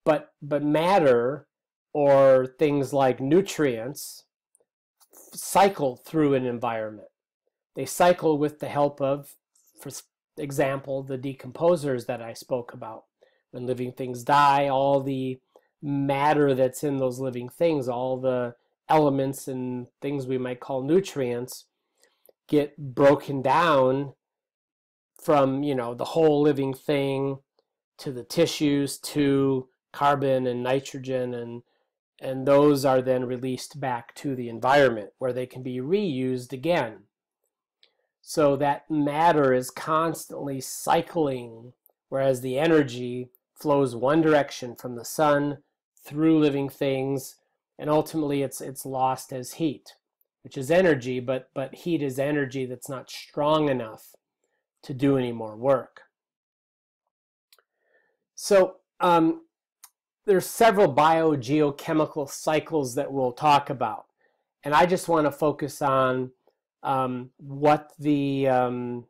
but but matter or things like nutrients cycle through an environment. They cycle with the help of, for example, the decomposers that I spoke about. When living things die, all the matter that's in those living things, all the elements and things we might call nutrients, get broken down from you know the whole living thing to the tissues to carbon and nitrogen and and those are then released back to the environment where they can be reused again so that matter is constantly cycling whereas the energy flows one direction from the sun through living things and ultimately it's it's lost as heat which is energy, but, but heat is energy that's not strong enough to do any more work. So um, there's several biogeochemical cycles that we'll talk about. And I just want to focus on um, what the um,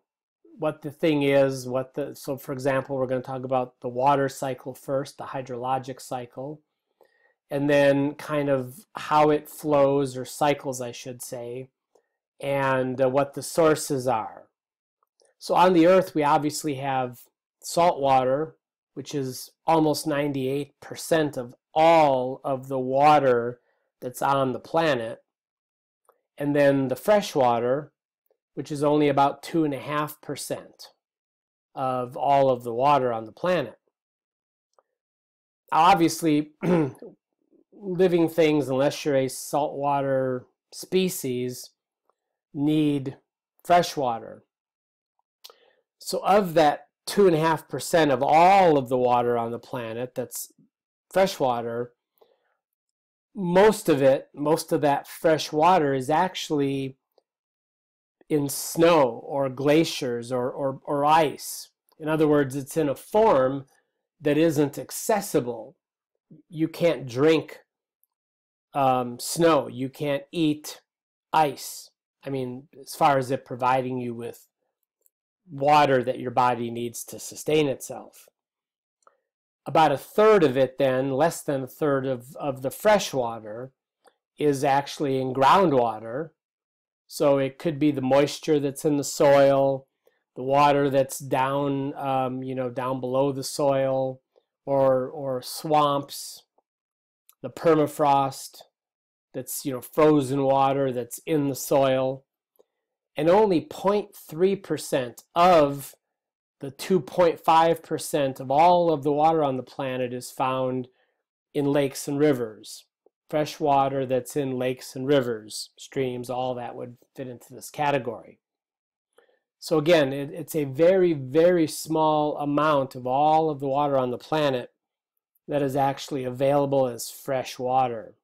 what the thing is, what the so for example, we're going to talk about the water cycle first, the hydrologic cycle and then kind of how it flows or cycles, I should say, and uh, what the sources are. So on the Earth, we obviously have salt water, which is almost 98% of all of the water that's on the planet. And then the freshwater, which is only about 2.5% of all of the water on the planet. Obviously, living things, unless you're a saltwater species, need fresh water. So, of that 2.5% of all of the water on the planet that's fresh water, most of it, most of that fresh water is actually in snow or glaciers or, or, or ice. In other words, it's in a form that isn't accessible. You can't drink um, snow. You can't eat ice. I mean, as far as it providing you with water that your body needs to sustain itself. About a third of it, then, less than a third of, of the fresh water, is actually in groundwater. So it could be the moisture that's in the soil, the water that's down, um, you know, down below the soil, or or swamps, the permafrost that's you know frozen water that's in the soil and only 0.3% of the 2.5% of all of the water on the planet is found in lakes and rivers fresh water that's in lakes and rivers streams all that would fit into this category so again it, it's a very very small amount of all of the water on the planet that is actually available as fresh water.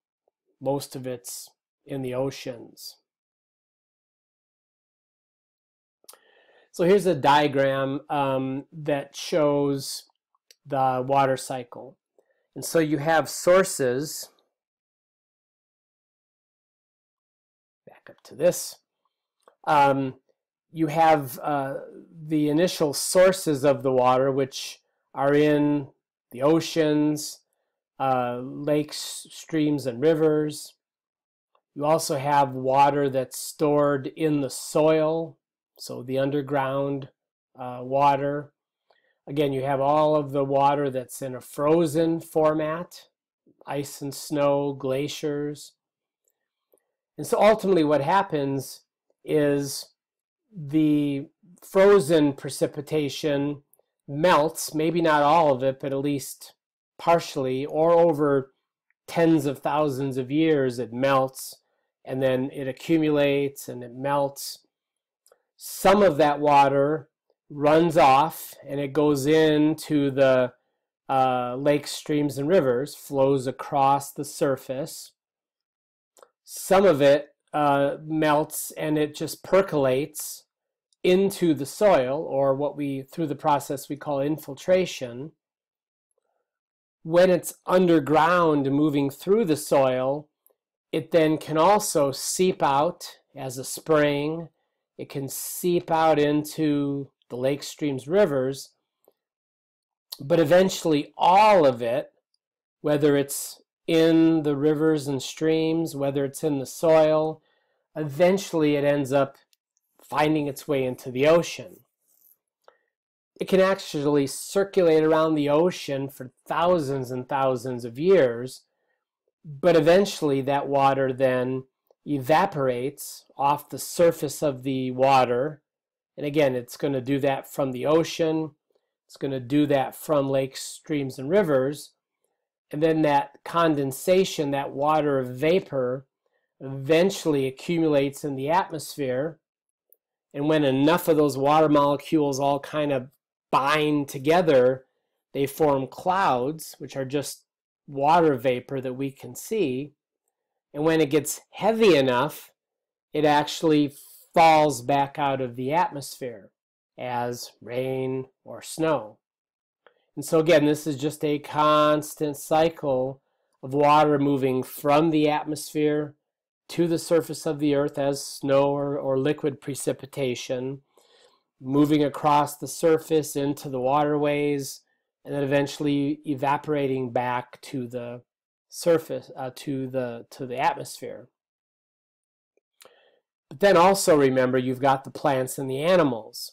Most of it's in the oceans. So here's a diagram um, that shows the water cycle. And so you have sources, back up to this, um, you have uh, the initial sources of the water, which are in the oceans, uh, lakes, streams, and rivers. You also have water that's stored in the soil, so the underground uh, water. Again, you have all of the water that's in a frozen format, ice and snow, glaciers. And so ultimately what happens is the frozen precipitation melts, maybe not all of it, but at least partially, or over tens of thousands of years, it melts and then it accumulates and it melts. Some of that water runs off and it goes into the uh, lakes, streams, and rivers, flows across the surface. Some of it uh, melts and it just percolates into the soil, or what we, through the process we call infiltration, when it's underground moving through the soil, it then can also seep out as a spring. It can seep out into the lakes, streams, rivers. But eventually, all of it, whether it's in the rivers and streams, whether it's in the soil, eventually it ends up finding its way into the ocean. It can actually circulate around the ocean for thousands and thousands of years, but eventually that water then evaporates off the surface of the water. And again, it's going to do that from the ocean. It's going to do that from lakes, streams, and rivers. And then that condensation, that water vapor, eventually accumulates in the atmosphere. And when enough of those water molecules all kind of bind together, they form clouds, which are just water vapor that we can see. And when it gets heavy enough, it actually falls back out of the atmosphere as rain or snow. And so, again, this is just a constant cycle of water moving from the atmosphere to the surface of the earth as snow or, or liquid precipitation, moving across the surface into the waterways, and then eventually evaporating back to the surface uh, to the to the atmosphere. But then also remember you've got the plants and the animals.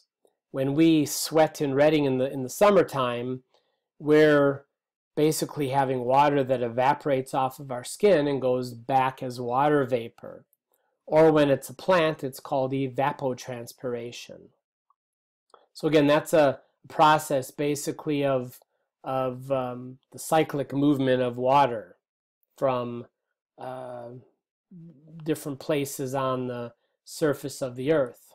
When we sweat in Redding in the in the summertime, we're basically having water that evaporates off of our skin and goes back as water vapor. Or when it's a plant, it's called evapotranspiration. So again, that's a process basically of of um, the cyclic movement of water from uh, different places on the surface of the earth.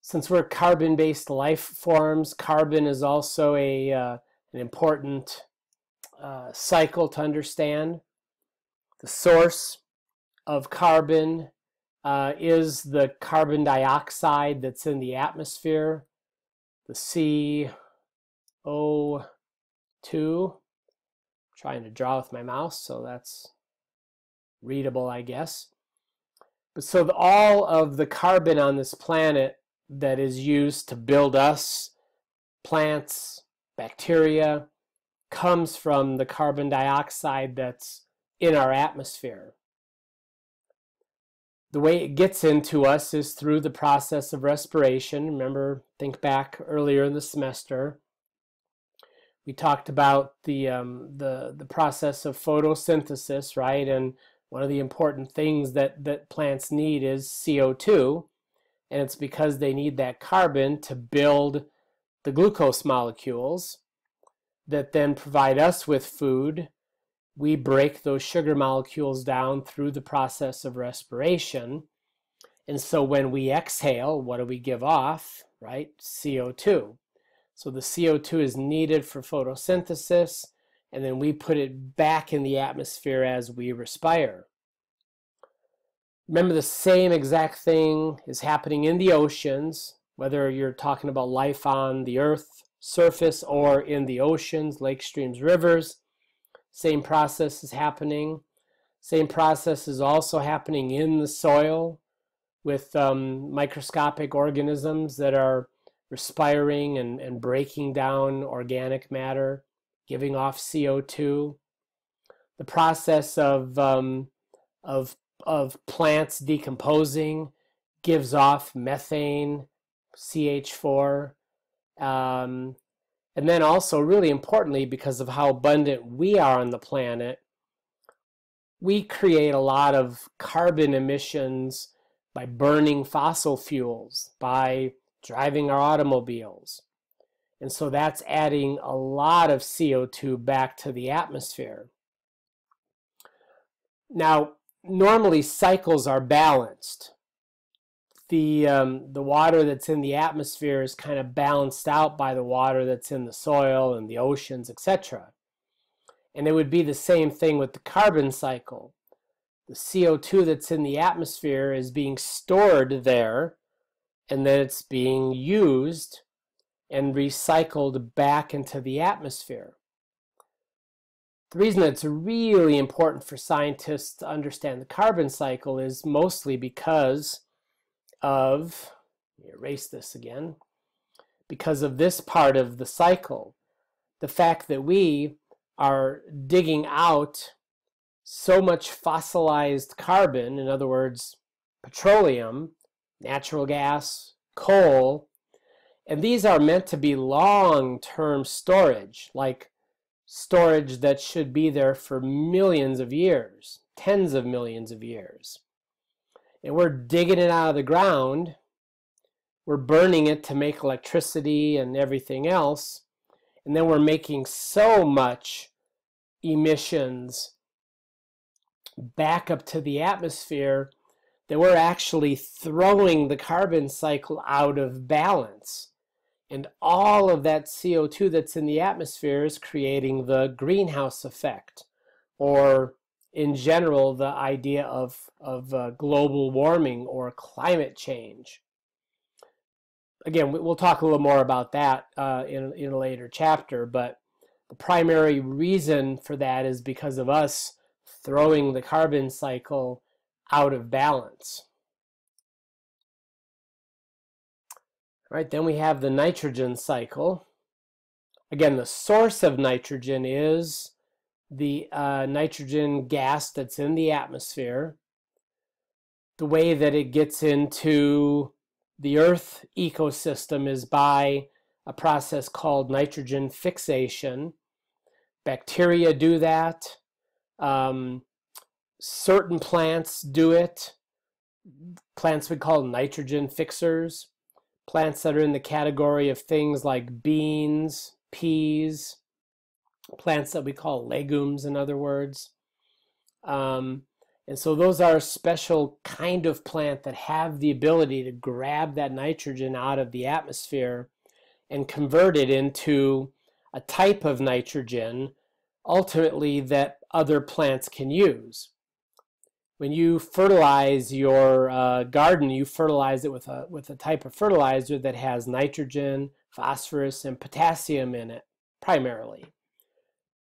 Since we're carbon-based life forms, carbon is also a uh, an important uh, cycle to understand. The source of carbon uh, is the carbon dioxide that's in the atmosphere, the CO2 trying to draw with my mouse, so that's readable, I guess. But so the, all of the carbon on this planet that is used to build us, plants, bacteria, comes from the carbon dioxide that's in our atmosphere. The way it gets into us is through the process of respiration. Remember, think back earlier in the semester we talked about the um, the the process of photosynthesis, right? And one of the important things that that plants need is CO2, and it's because they need that carbon to build the glucose molecules that then provide us with food. We break those sugar molecules down through the process of respiration. And so when we exhale, what do we give off, right? CO2. So the CO2 is needed for photosynthesis, and then we put it back in the atmosphere as we respire. Remember, the same exact thing is happening in the oceans, whether you're talking about life on the earth surface or in the oceans, lakes, streams, rivers. Same process is happening. Same process is also happening in the soil with um, microscopic organisms that are respiring and, and breaking down organic matter, giving off CO2. The process of, um, of, of plants decomposing gives off methane, CH4. Um, and then also, really importantly, because of how abundant we are on the planet, we create a lot of carbon emissions by burning fossil fuels, by driving our automobiles. And so that's adding a lot of CO2 back to the atmosphere. Now, normally cycles are balanced. The, um, the water that's in the atmosphere is kind of balanced out by the water that's in the soil and the oceans, etc. And it would be the same thing with the carbon cycle. The CO2 that's in the atmosphere is being stored there and then it's being used and recycled back into the atmosphere. The reason it's really important for scientists to understand the carbon cycle is mostly because of, let me erase this again, because of this part of the cycle. The fact that we are digging out so much fossilized carbon, in other words, petroleum, natural gas, coal, and these are meant to be long-term storage, like storage that should be there for millions of years, tens of millions of years. And we're digging it out of the ground, we're burning it to make electricity and everything else, and then we're making so much emissions back up to the atmosphere that we're actually throwing the carbon cycle out of balance. And all of that CO2 that's in the atmosphere is creating the greenhouse effect, or in general, the idea of, of uh, global warming or climate change. Again, we'll talk a little more about that uh, in, in a later chapter, but the primary reason for that is because of us throwing the carbon cycle out of balance. All right, then we have the nitrogen cycle. Again, the source of nitrogen is the uh, nitrogen gas that's in the atmosphere. The way that it gets into the Earth ecosystem is by a process called nitrogen fixation. Bacteria do that. Um, certain plants do it. Plants we call nitrogen fixers. Plants that are in the category of things like beans, peas, plants that we call legumes, in other words. Um, and so those are a special kind of plant that have the ability to grab that nitrogen out of the atmosphere and convert it into a type of nitrogen ultimately that other plants can use. When you fertilize your uh, garden, you fertilize it with a, with a type of fertilizer that has nitrogen, phosphorus, and potassium in it, primarily.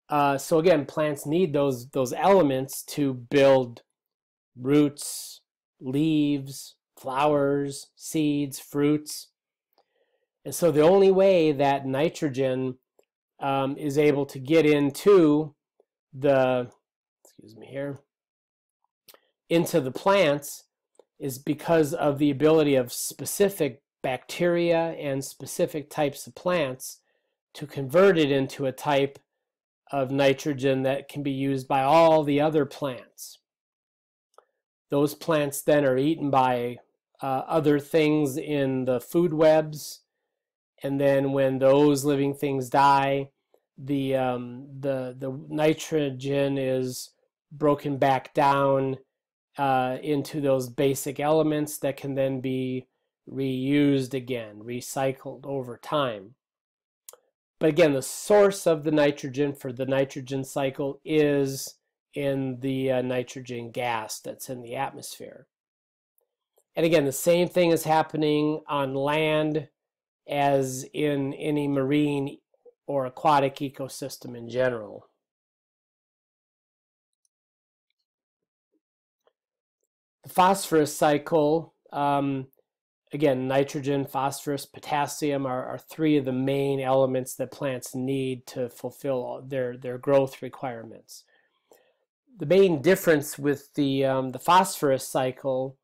Uh, so again, plants need those, those elements to build roots, leaves, flowers, seeds, fruits. And so the only way that nitrogen um, is able to get into the, excuse me here, into the plants is because of the ability of specific bacteria and specific types of plants to convert it into a type of nitrogen that can be used by all the other plants. Those plants then are eaten by uh, other things in the food webs and then when those living things die, the um, the the nitrogen is broken back down uh, into those basic elements that can then be reused again, recycled over time. But again, the source of the nitrogen for the nitrogen cycle is in the uh, nitrogen gas that's in the atmosphere. And again, the same thing is happening on land as in any marine or aquatic ecosystem in general. Phosphorus cycle, um, again, nitrogen, phosphorus, potassium are, are three of the main elements that plants need to fulfill their, their growth requirements. The main difference with the, um, the phosphorus cycle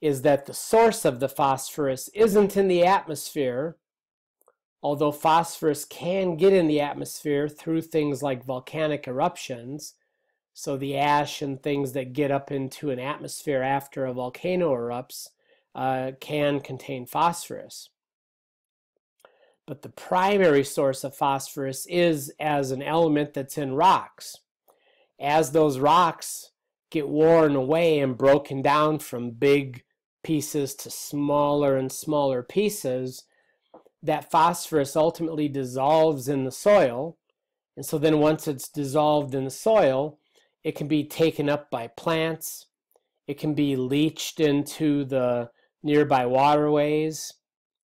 is that the source of the phosphorus isn't in the atmosphere, although phosphorus can get in the atmosphere through things like volcanic eruptions. So the ash and things that get up into an atmosphere after a volcano erupts uh, can contain phosphorus. But the primary source of phosphorus is as an element that's in rocks. As those rocks get worn away and broken down from big pieces to smaller and smaller pieces, that phosphorus ultimately dissolves in the soil. And so then once it's dissolved in the soil, it can be taken up by plants. It can be leached into the nearby waterways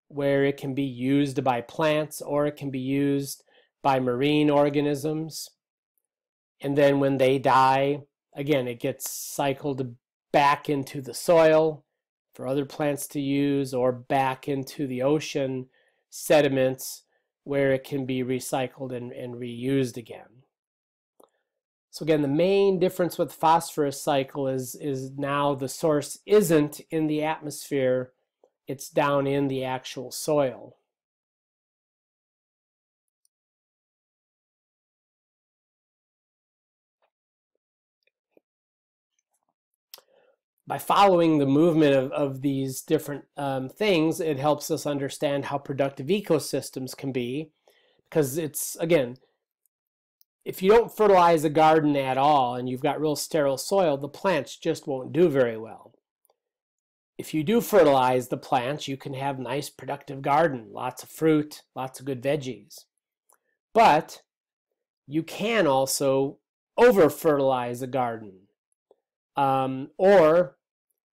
where it can be used by plants or it can be used by marine organisms. And then when they die, again, it gets cycled back into the soil for other plants to use or back into the ocean sediments where it can be recycled and, and reused again. So again, the main difference with phosphorus cycle is, is now the source isn't in the atmosphere, it's down in the actual soil. by following the movement of, of these different um, things, it helps us understand how productive ecosystems can be. Because it's, again, if you don't fertilize a garden at all and you've got real sterile soil, the plants just won't do very well. If you do fertilize the plants, you can have nice productive garden, lots of fruit, lots of good veggies. But you can also over fertilize a garden. Um, or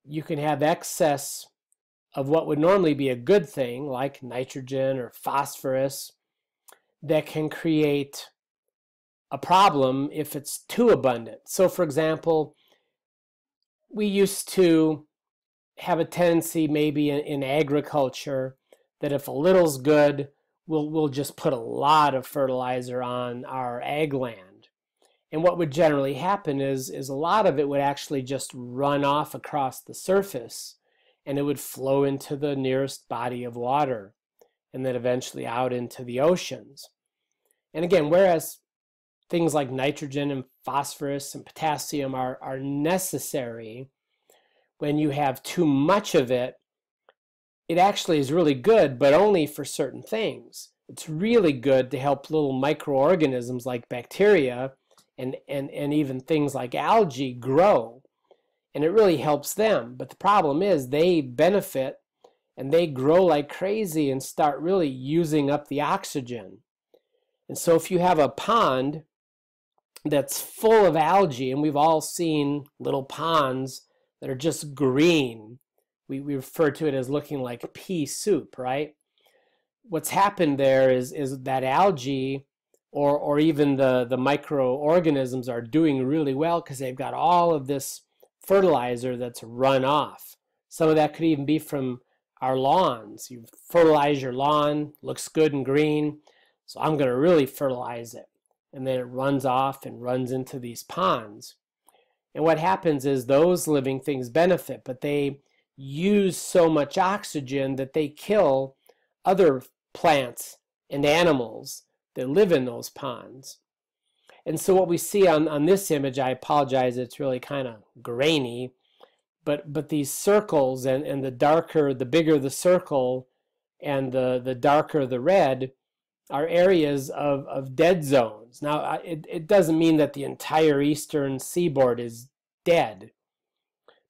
you can have excess of what would normally be a good thing, like nitrogen or phosphorus, that can create a problem if it's too abundant. So, for example, we used to have a tendency, maybe in, in agriculture, that if a little's good, we'll, we'll just put a lot of fertilizer on our ag land. And what would generally happen is, is a lot of it would actually just run off across the surface and it would flow into the nearest body of water and then eventually out into the oceans. And again, whereas things like nitrogen and phosphorus and potassium are, are necessary, when you have too much of it, it actually is really good, but only for certain things. It's really good to help little microorganisms like bacteria and, and, and even things like algae grow. And it really helps them. But the problem is they benefit and they grow like crazy and start really using up the oxygen. And so if you have a pond that's full of algae, and we've all seen little ponds that are just green, we, we refer to it as looking like pea soup, right? What's happened there is, is that algae or or even the the microorganisms are doing really well because they've got all of this fertilizer that's run off. Some of that could even be from our lawns. You fertilize your lawn, looks good and green, so I'm going to really fertilize it. And then it runs off and runs into these ponds. And what happens is those living things benefit, but they use so much oxygen that they kill other plants and animals that live in those ponds. And so what we see on, on this image, I apologize, it's really kind of grainy, but but these circles and, and the darker, the bigger the circle and the, the darker the red are areas of, of dead zones. Now, it, it doesn't mean that the entire eastern seaboard is dead,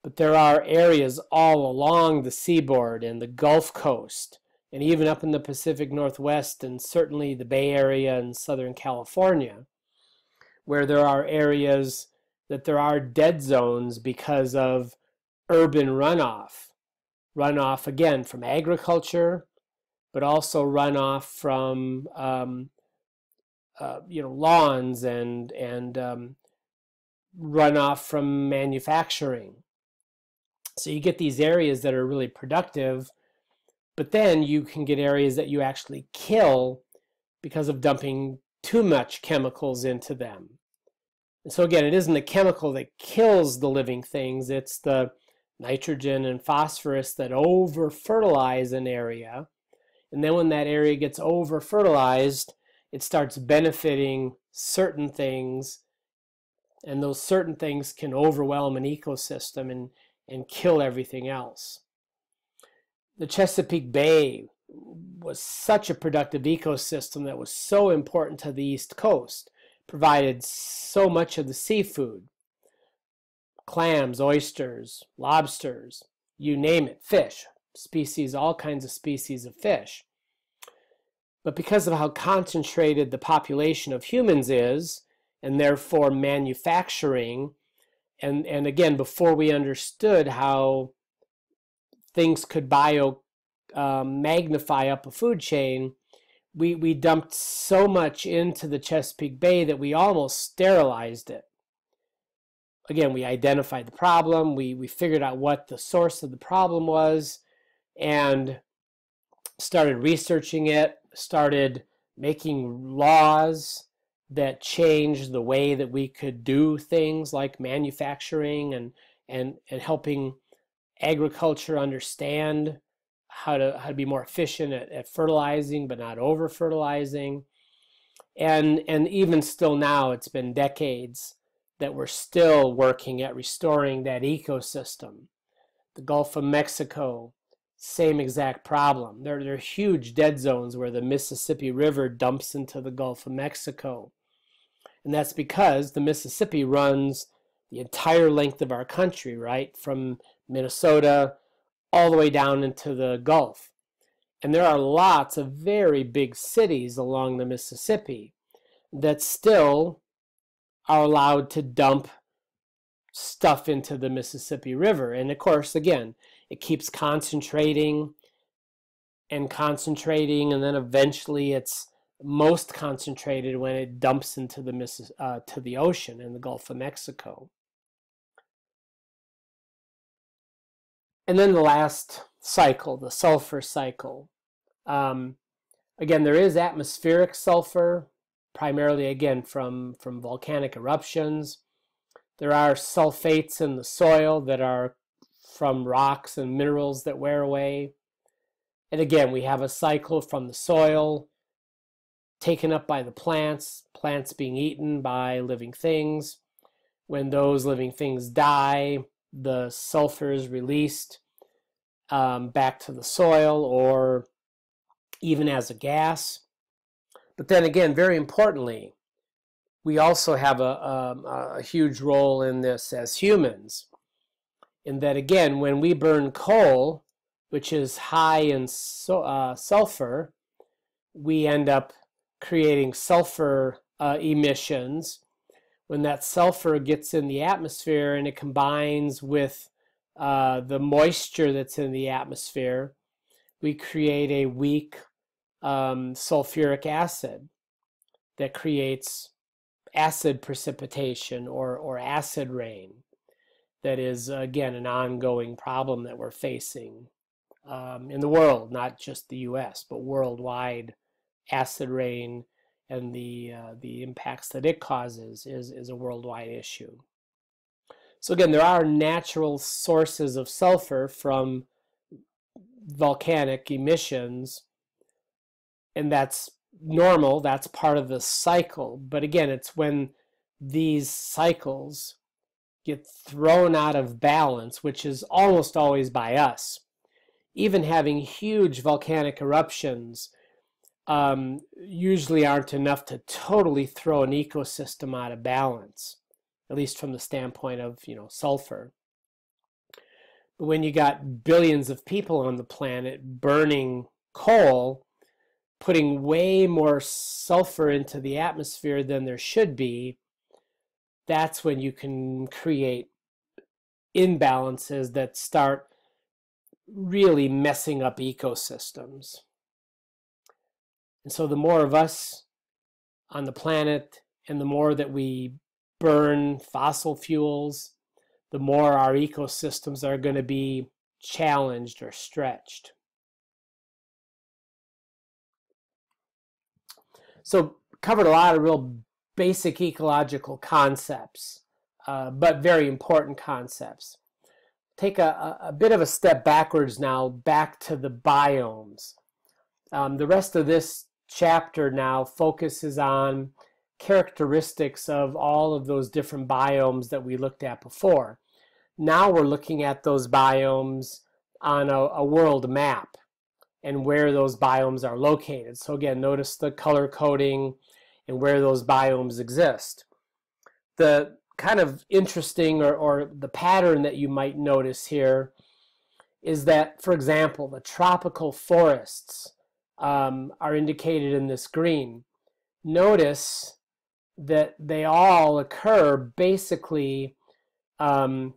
but there are areas all along the seaboard and the Gulf Coast and even up in the Pacific Northwest and certainly the Bay Area and Southern California, where there are areas that there are dead zones because of urban runoff. Runoff, again, from agriculture, but also runoff from um, uh, you know lawns and and um, runoff from manufacturing. So you get these areas that are really productive but then you can get areas that you actually kill because of dumping too much chemicals into them. And so again, it isn't the chemical that kills the living things, it's the nitrogen and phosphorus that over fertilize an area. And then when that area gets over fertilized, it starts benefiting certain things, and those certain things can overwhelm an ecosystem and, and kill everything else. The Chesapeake Bay was such a productive ecosystem that was so important to the East Coast, provided so much of the seafood. Clams, oysters, lobsters, you name it, fish, species, all kinds of species of fish. But because of how concentrated the population of humans is, and therefore manufacturing, and, and again, before we understood how things could bio um, magnify up a food chain, we, we dumped so much into the Chesapeake Bay that we almost sterilized it. Again, we identified the problem, we, we figured out what the source of the problem was, and started researching it, started making laws that changed the way that we could do things like manufacturing and and and helping agriculture understand how to how to be more efficient at, at fertilizing but not over fertilizing and and even still now it's been decades that we're still working at restoring that ecosystem. The gulf of mexico same exact problem there, there are huge dead zones where the mississippi river dumps into the gulf of mexico and that's because the mississippi runs the entire length of our country right from minnesota all the way down into the Gulf. And there are lots of very big cities along the Mississippi that still are allowed to dump stuff into the Mississippi River. And of course, again, it keeps concentrating and concentrating, and then eventually it's most concentrated when it dumps into the uh, to the ocean in the Gulf of Mexico. And then the last cycle, the sulfur cycle. Um, again, there is atmospheric sulfur, primarily again from, from volcanic eruptions. There are sulfates in the soil that are from rocks and minerals that wear away. And again, we have a cycle from the soil taken up by the plants, plants being eaten by living things. When those living things die, the sulfur is released um, back to the soil or even as a gas. But then again, very importantly, we also have a, a, um, a huge role in this as humans. In that, again, when we burn coal, which is high in so, uh, sulfur, we end up creating sulfur uh, emissions when that sulfur gets in the atmosphere and it combines with uh, the moisture that's in the atmosphere, we create a weak um, sulfuric acid that creates acid precipitation or, or acid rain. That is, again, an ongoing problem that we're facing um, in the world, not just the US, but worldwide. Acid rain and the uh, the impacts that it causes is is a worldwide issue. So again, there are natural sources of sulfur from volcanic emissions, and that's normal. That's part of the cycle. But again, it's when these cycles get thrown out of balance, which is almost always by us. Even having huge volcanic eruptions um, usually aren't enough to totally throw an ecosystem out of balance, at least from the standpoint of you know sulfur. But when you got billions of people on the planet burning coal, putting way more sulfur into the atmosphere than there should be, that's when you can create imbalances that start really messing up ecosystems. And so the more of us on the planet and the more that we burn fossil fuels, the more our ecosystems are going to be challenged or stretched. So covered a lot of real basic ecological concepts, uh, but very important concepts. Take a, a, bit of a step backwards now, back to the biomes. Um, the rest of this chapter now focuses on characteristics of all of those different biomes that we looked at before. Now we're looking at those biomes on a, a world map and where those biomes are located. So again, notice the color coding and where those biomes exist. The kind of interesting or, or the pattern that you might notice here is that, for example, the tropical forests um, are indicated in this green. Notice that they all occur basically um,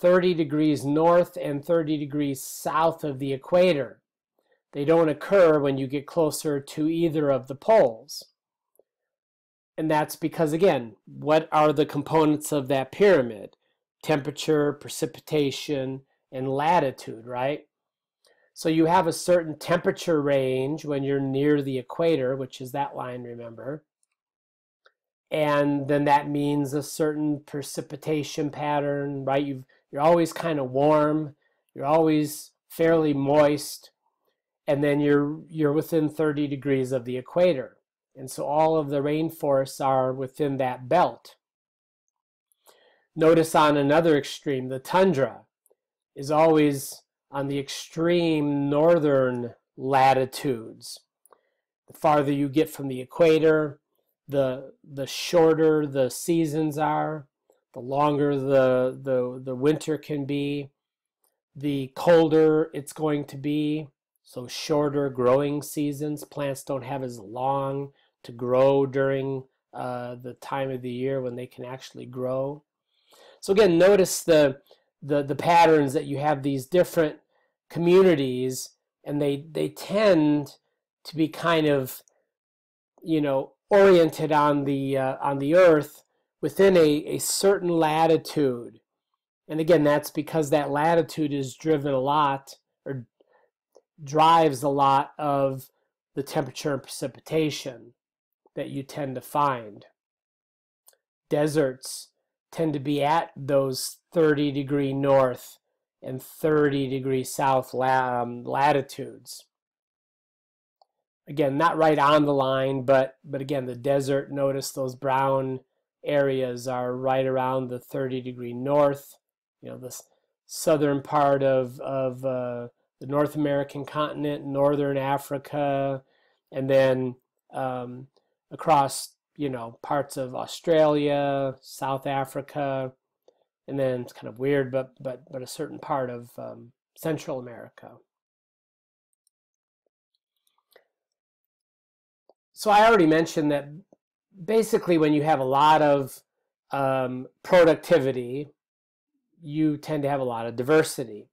30 degrees north and 30 degrees south of the equator. They don't occur when you get closer to either of the poles. And that's because, again, what are the components of that pyramid? Temperature, precipitation, and latitude, right? So you have a certain temperature range when you're near the equator, which is that line, remember. and then that means a certain precipitation pattern, right? You've, you're always kind of warm, you're always fairly moist, and then you're you're within 30 degrees of the equator. And so all of the rainforests are within that belt. Notice on another extreme, the tundra is always on the extreme northern latitudes. The farther you get from the equator, the the shorter the seasons are, the longer the the, the winter can be, the colder it's going to be. So shorter growing seasons. Plants don't have as long to grow during uh, the time of the year when they can actually grow. So again, notice the, the, the patterns that you have these different communities and they, they tend to be kind of, you know, oriented on the, uh, on the earth within a, a certain latitude. And again, that's because that latitude is driven a lot or drives a lot of the temperature and precipitation that you tend to find. Deserts tend to be at those 30 degree north and 30 degree south um, latitudes. Again, not right on the line, but but again, the desert. Notice those brown areas are right around the 30 degree north. You know, the southern part of of uh, the North American continent, northern Africa, and then um, across you know parts of Australia, South Africa, and then it's kind of weird, but but but a certain part of um, Central America. So I already mentioned that basically when you have a lot of um, productivity, you tend to have a lot of diversity.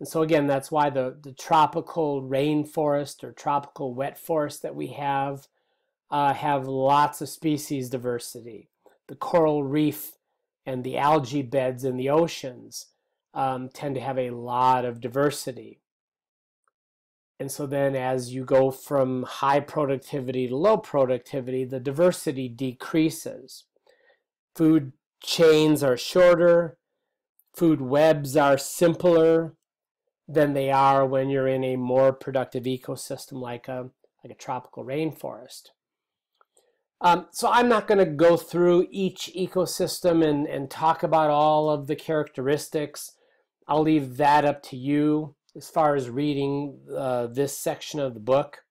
And so again, that's why the, the tropical rainforest or tropical wet forest that we have uh, have lots of species diversity. The coral reef and the algae beds in the oceans um, tend to have a lot of diversity. And so then as you go from high productivity to low productivity, the diversity decreases. Food chains are shorter, food webs are simpler than they are when you're in a more productive ecosystem like a, like a tropical rainforest. Um, so I'm not going to go through each ecosystem and, and talk about all of the characteristics. I'll leave that up to you as far as reading uh, this section of the book.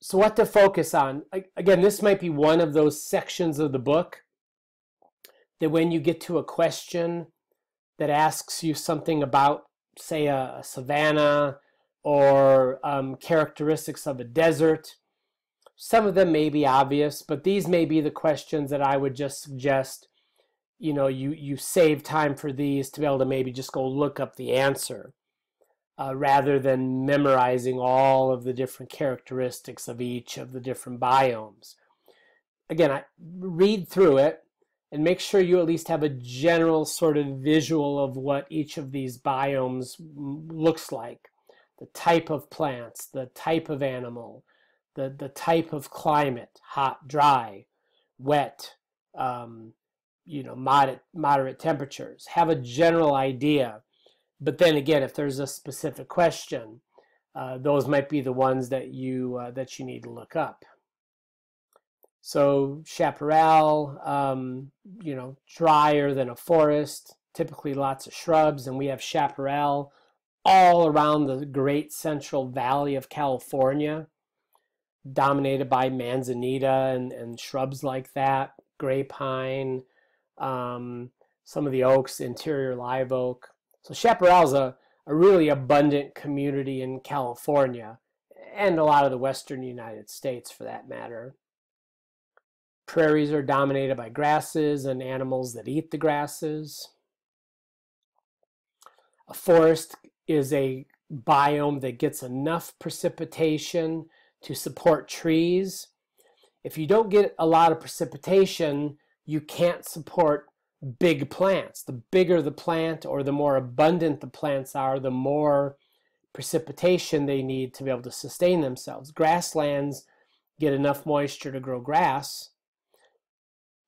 So what to focus on? Again, this might be one of those sections of the book that when you get to a question that asks you something about, say, a, a savanna or um, characteristics of a desert, some of them may be obvious, but these may be the questions that I would just suggest, you know, you, you save time for these to be able to maybe just go look up the answer uh, rather than memorizing all of the different characteristics of each of the different biomes. Again, I read through it and make sure you at least have a general sort of visual of what each of these biomes looks like. The type of plants, the type of animal, the, the type of climate, hot, dry, wet, um, you know, moderate, moderate temperatures. Have a general idea. But then again, if there's a specific question, uh, those might be the ones that you, uh, that you need to look up. So chaparral, um, you know, drier than a forest, typically lots of shrubs, and we have chaparral all around the great central valley of California dominated by manzanita and, and shrubs like that, gray pine, um, some of the oaks, interior live oak. So chaparral is a, a really abundant community in California and a lot of the western United States for that matter. Prairies are dominated by grasses and animals that eat the grasses. A forest is a biome that gets enough precipitation to support trees. If you don't get a lot of precipitation, you can't support big plants. The bigger the plant or the more abundant the plants are, the more precipitation they need to be able to sustain themselves. Grasslands get enough moisture to grow grass,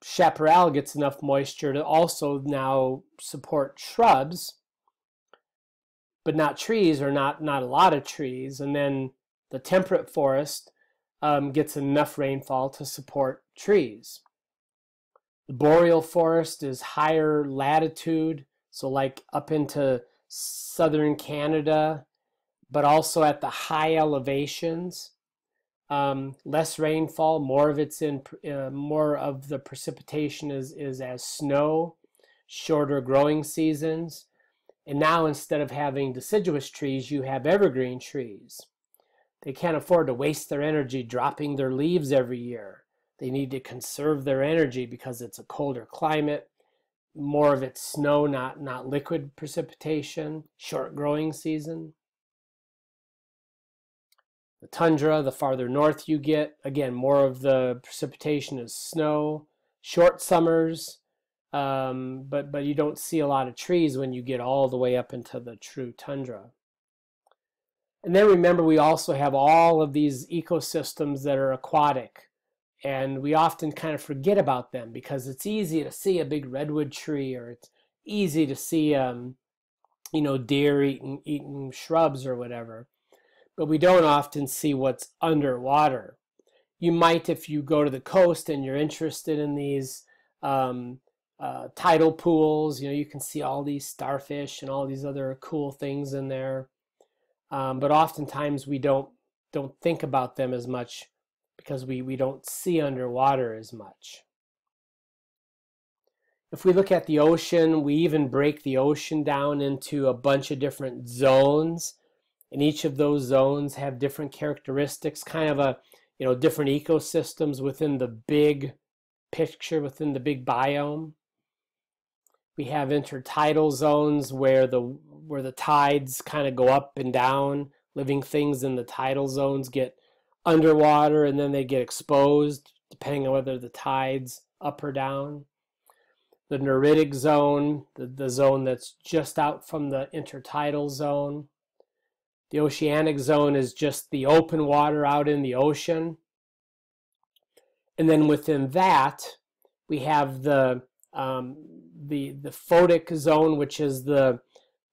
chaparral gets enough moisture to also now support shrubs, but not trees or not, not a lot of trees. And then the temperate forest um, gets enough rainfall to support trees. The boreal forest is higher latitude, so like up into southern Canada, but also at the high elevations. Um, less rainfall, more of it's in, uh, more of the precipitation is, is as snow, shorter growing seasons. And now instead of having deciduous trees, you have evergreen trees. They can't afford to waste their energy dropping their leaves every year. They need to conserve their energy because it's a colder climate, more of it's snow, not, not liquid precipitation, short growing season. The tundra, the farther north you get, again, more of the precipitation is snow, short summers, um, but, but you don't see a lot of trees when you get all the way up into the true tundra. And then remember, we also have all of these ecosystems that are aquatic. And we often kind of forget about them because it's easy to see a big redwood tree or it's easy to see, um, you know, deer eating, eating shrubs or whatever. But we don't often see what's underwater. You might, if you go to the coast and you're interested in these um, uh, tidal pools, you know, you can see all these starfish and all these other cool things in there. Um, but oftentimes we don't don't think about them as much because we, we don't see underwater as much. If we look at the ocean, we even break the ocean down into a bunch of different zones. And each of those zones have different characteristics, kind of a, you know, different ecosystems within the big picture, within the big biome. We have intertidal zones where the where the tides kind of go up and down. Living things in the tidal zones get underwater and then they get exposed depending on whether the tide's up or down. The neritic zone, the, the zone that's just out from the intertidal zone. The oceanic zone is just the open water out in the ocean. And then within that, we have the um, the the photic zone, which is the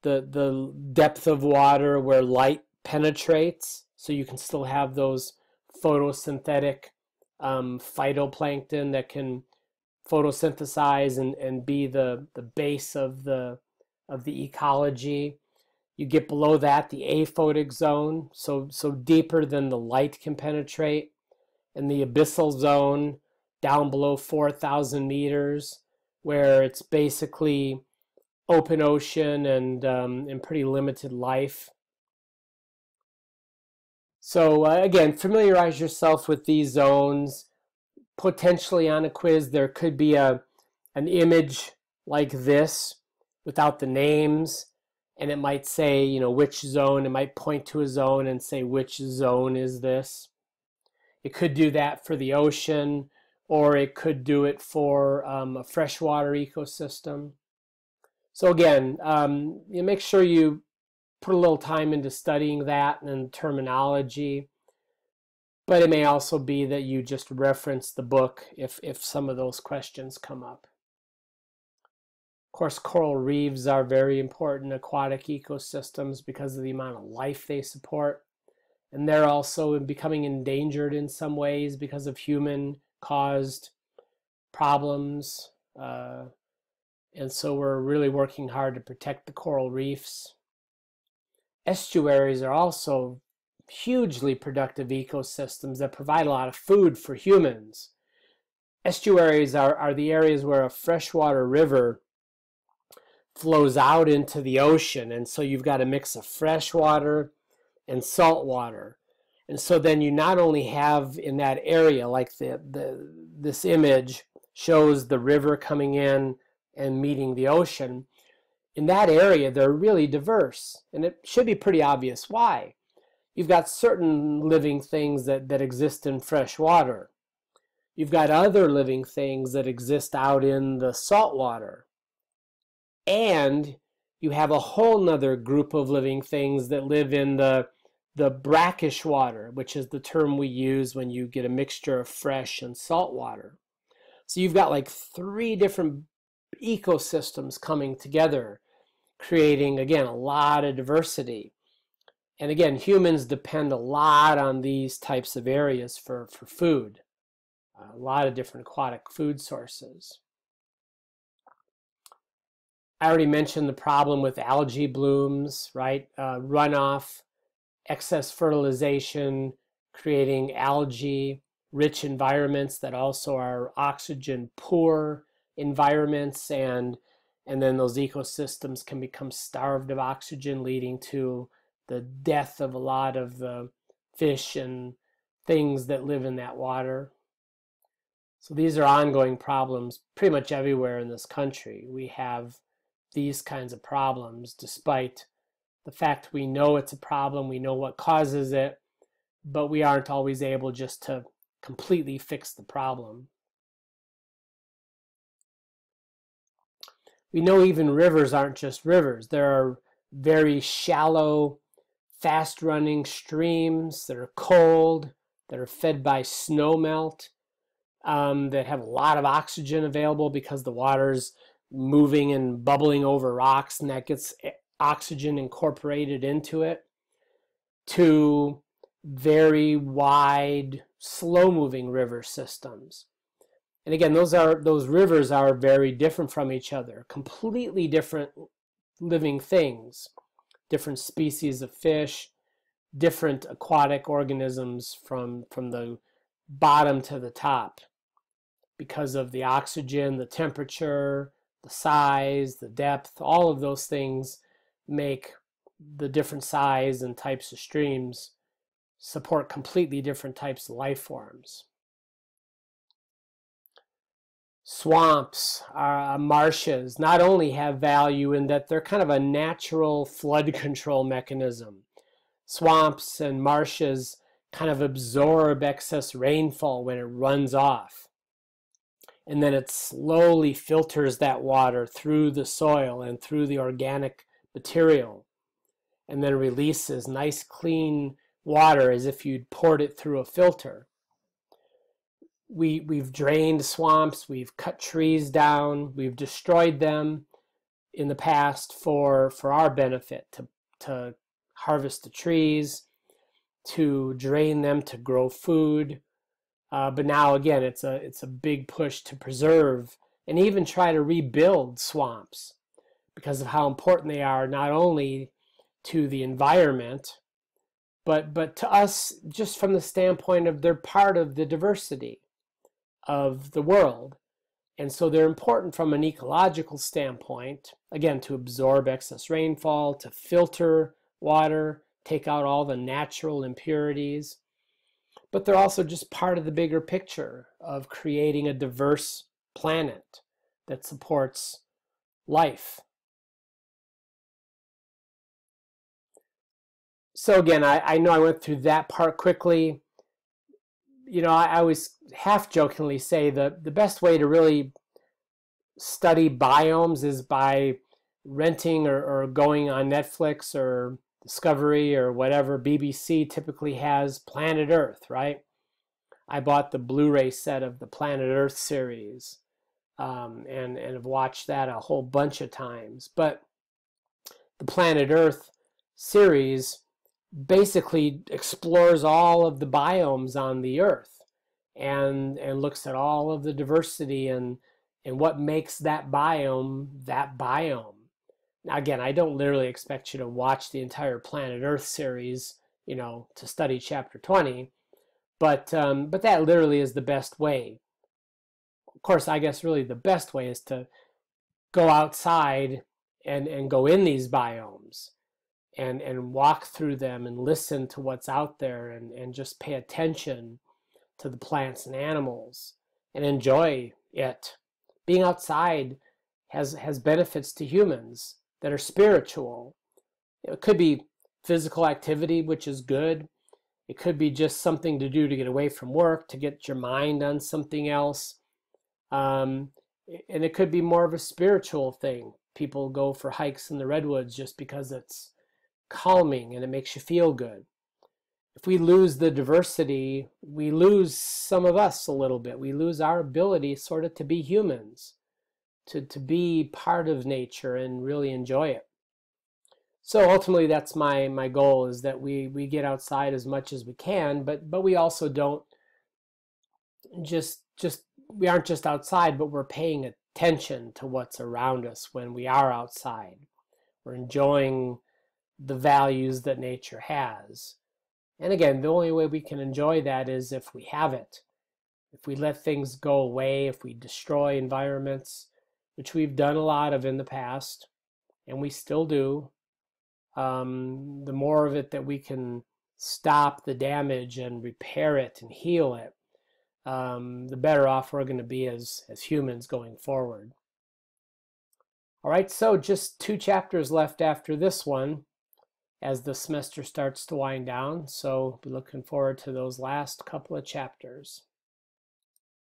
the the depth of water where light penetrates so you can still have those photosynthetic um, phytoplankton that can photosynthesize and, and be the, the base of the of the ecology. You get below that the aphotic zone, so so deeper than the light can penetrate, and the abyssal zone down below 4,000 meters, where it's basically open ocean and um, and pretty limited life. So uh, again, familiarize yourself with these zones. Potentially on a quiz, there could be a an image like this without the names, and it might say, you know, which zone. It might point to a zone and say which zone is this. It could do that for the ocean, or it could do it for um, a freshwater ecosystem. So again, um, you make sure you put a little time into studying that and terminology. But it may also be that you just reference the book if, if some of those questions come up. Of course, coral reefs are very important aquatic ecosystems because of the amount of life they support. And they're also becoming endangered in some ways because of human caused problems. Uh, and so we're really working hard to protect the coral reefs. Estuaries are also hugely productive ecosystems that provide a lot of food for humans. Estuaries are, are the areas where a freshwater river flows out into the ocean, and so you've got a mix of freshwater and salt water. And so then you not only have in that area, like the, the this image shows the river coming in and meeting the ocean, in that area, they're really diverse. And it should be pretty obvious why. You've got certain living things that, that exist in fresh water. You've got other living things that exist out in the salt water. And you have a whole nother group of living things that live in the, the brackish water, which is the term we use when you get a mixture of fresh and salt water. So you've got like three different ecosystems coming together, creating, again, a lot of diversity. And again, humans depend a lot on these types of areas for, for food, a lot of different aquatic food sources. I already mentioned the problem with algae blooms, right? Uh, runoff, excess fertilization, creating algae rich environments that also are oxygen poor environments and and then those ecosystems can become starved of oxygen leading to the death of a lot of the fish and things that live in that water. So these are ongoing problems pretty much everywhere in this country. We have these kinds of problems despite the fact we know it's a problem, we know what causes it, but we aren't always able just to completely fix the problem. We know even rivers aren't just rivers. There are very shallow, fast running streams that are cold, that are fed by snow melt, um, that have a lot of oxygen available because the water's moving and bubbling over rocks and that gets oxygen incorporated into it, to very wide, slow moving river systems. And again, those are those rivers are very different from each other, completely different living things, different species of fish, different aquatic organisms from from the bottom to the top because of the oxygen, the temperature, the size, the depth, all of those things make the different size and types of streams support completely different types of life forms. Swamps, uh, marshes, not only have value in that they're kind of a natural flood control mechanism. Swamps and marshes kind of absorb excess rainfall when it runs off. And then it slowly filters that water through the soil and through the organic material. And then releases nice, clean water as if you'd poured it through a filter. We, we've drained swamps, we've cut trees down, we've destroyed them in the past for, for our benefit, to, to harvest the trees, to drain them, to grow food. Uh, but now again, it's a, it's a big push to preserve and even try to rebuild swamps because of how important they are not only to the environment but but to us just from the standpoint of they're part of the diversity of the world. And so they're important from an ecological standpoint again to absorb excess rainfall to filter water take out all the natural impurities. But they're also just part of the bigger picture of creating a diverse planet that supports life so again, I, I know I went through that part quickly. You know, I, I always half jokingly say that the best way to really study biomes is by renting or, or going on Netflix or Discovery or whatever. BBC typically has Planet Earth, right? I bought the Blu-ray set of the Planet Earth series um, and and have watched that a whole bunch of times. But the Planet Earth series basically explores all of the biomes on the earth and and looks at all of the diversity and and what makes that biome that biome. Now again i don't literally expect you to watch the entire planet earth series you know to study chapter 20 but um, but that literally is the best way. Of course i guess really the best way is to go outside and and go in these biomes and and walk through them and listen to what's out there and and just pay attention to the plants and animals and enjoy it. Being outside has has benefits to humans that are spiritual. It could be physical activity which is good. It could be just something to do to get away from work to get your mind on something else. Um, and it could be more of a spiritual thing. People go for hikes in the redwoods just because it's calming and it makes you feel good. if we lose the diversity, we lose some of us a little bit. We lose our ability sort of to be humans, to, to be part of nature and really enjoy it. So ultimately that's my my goal is that we we get outside as much as we can, but but we also don't just just we aren't just outside, but we're paying attention to what's around us when we are outside. We're enjoying the values that nature has. And again, the only way we can enjoy that is if we have it. If we let things go away, if we destroy environments, which we've done a lot of in the past, and we still do, um, the more of it that we can stop the damage and repair it and heal it, um, the better off we're going to be as, as humans going forward. All right, so just two chapters left after this one as the semester starts to wind down. So be looking forward to those last couple of chapters.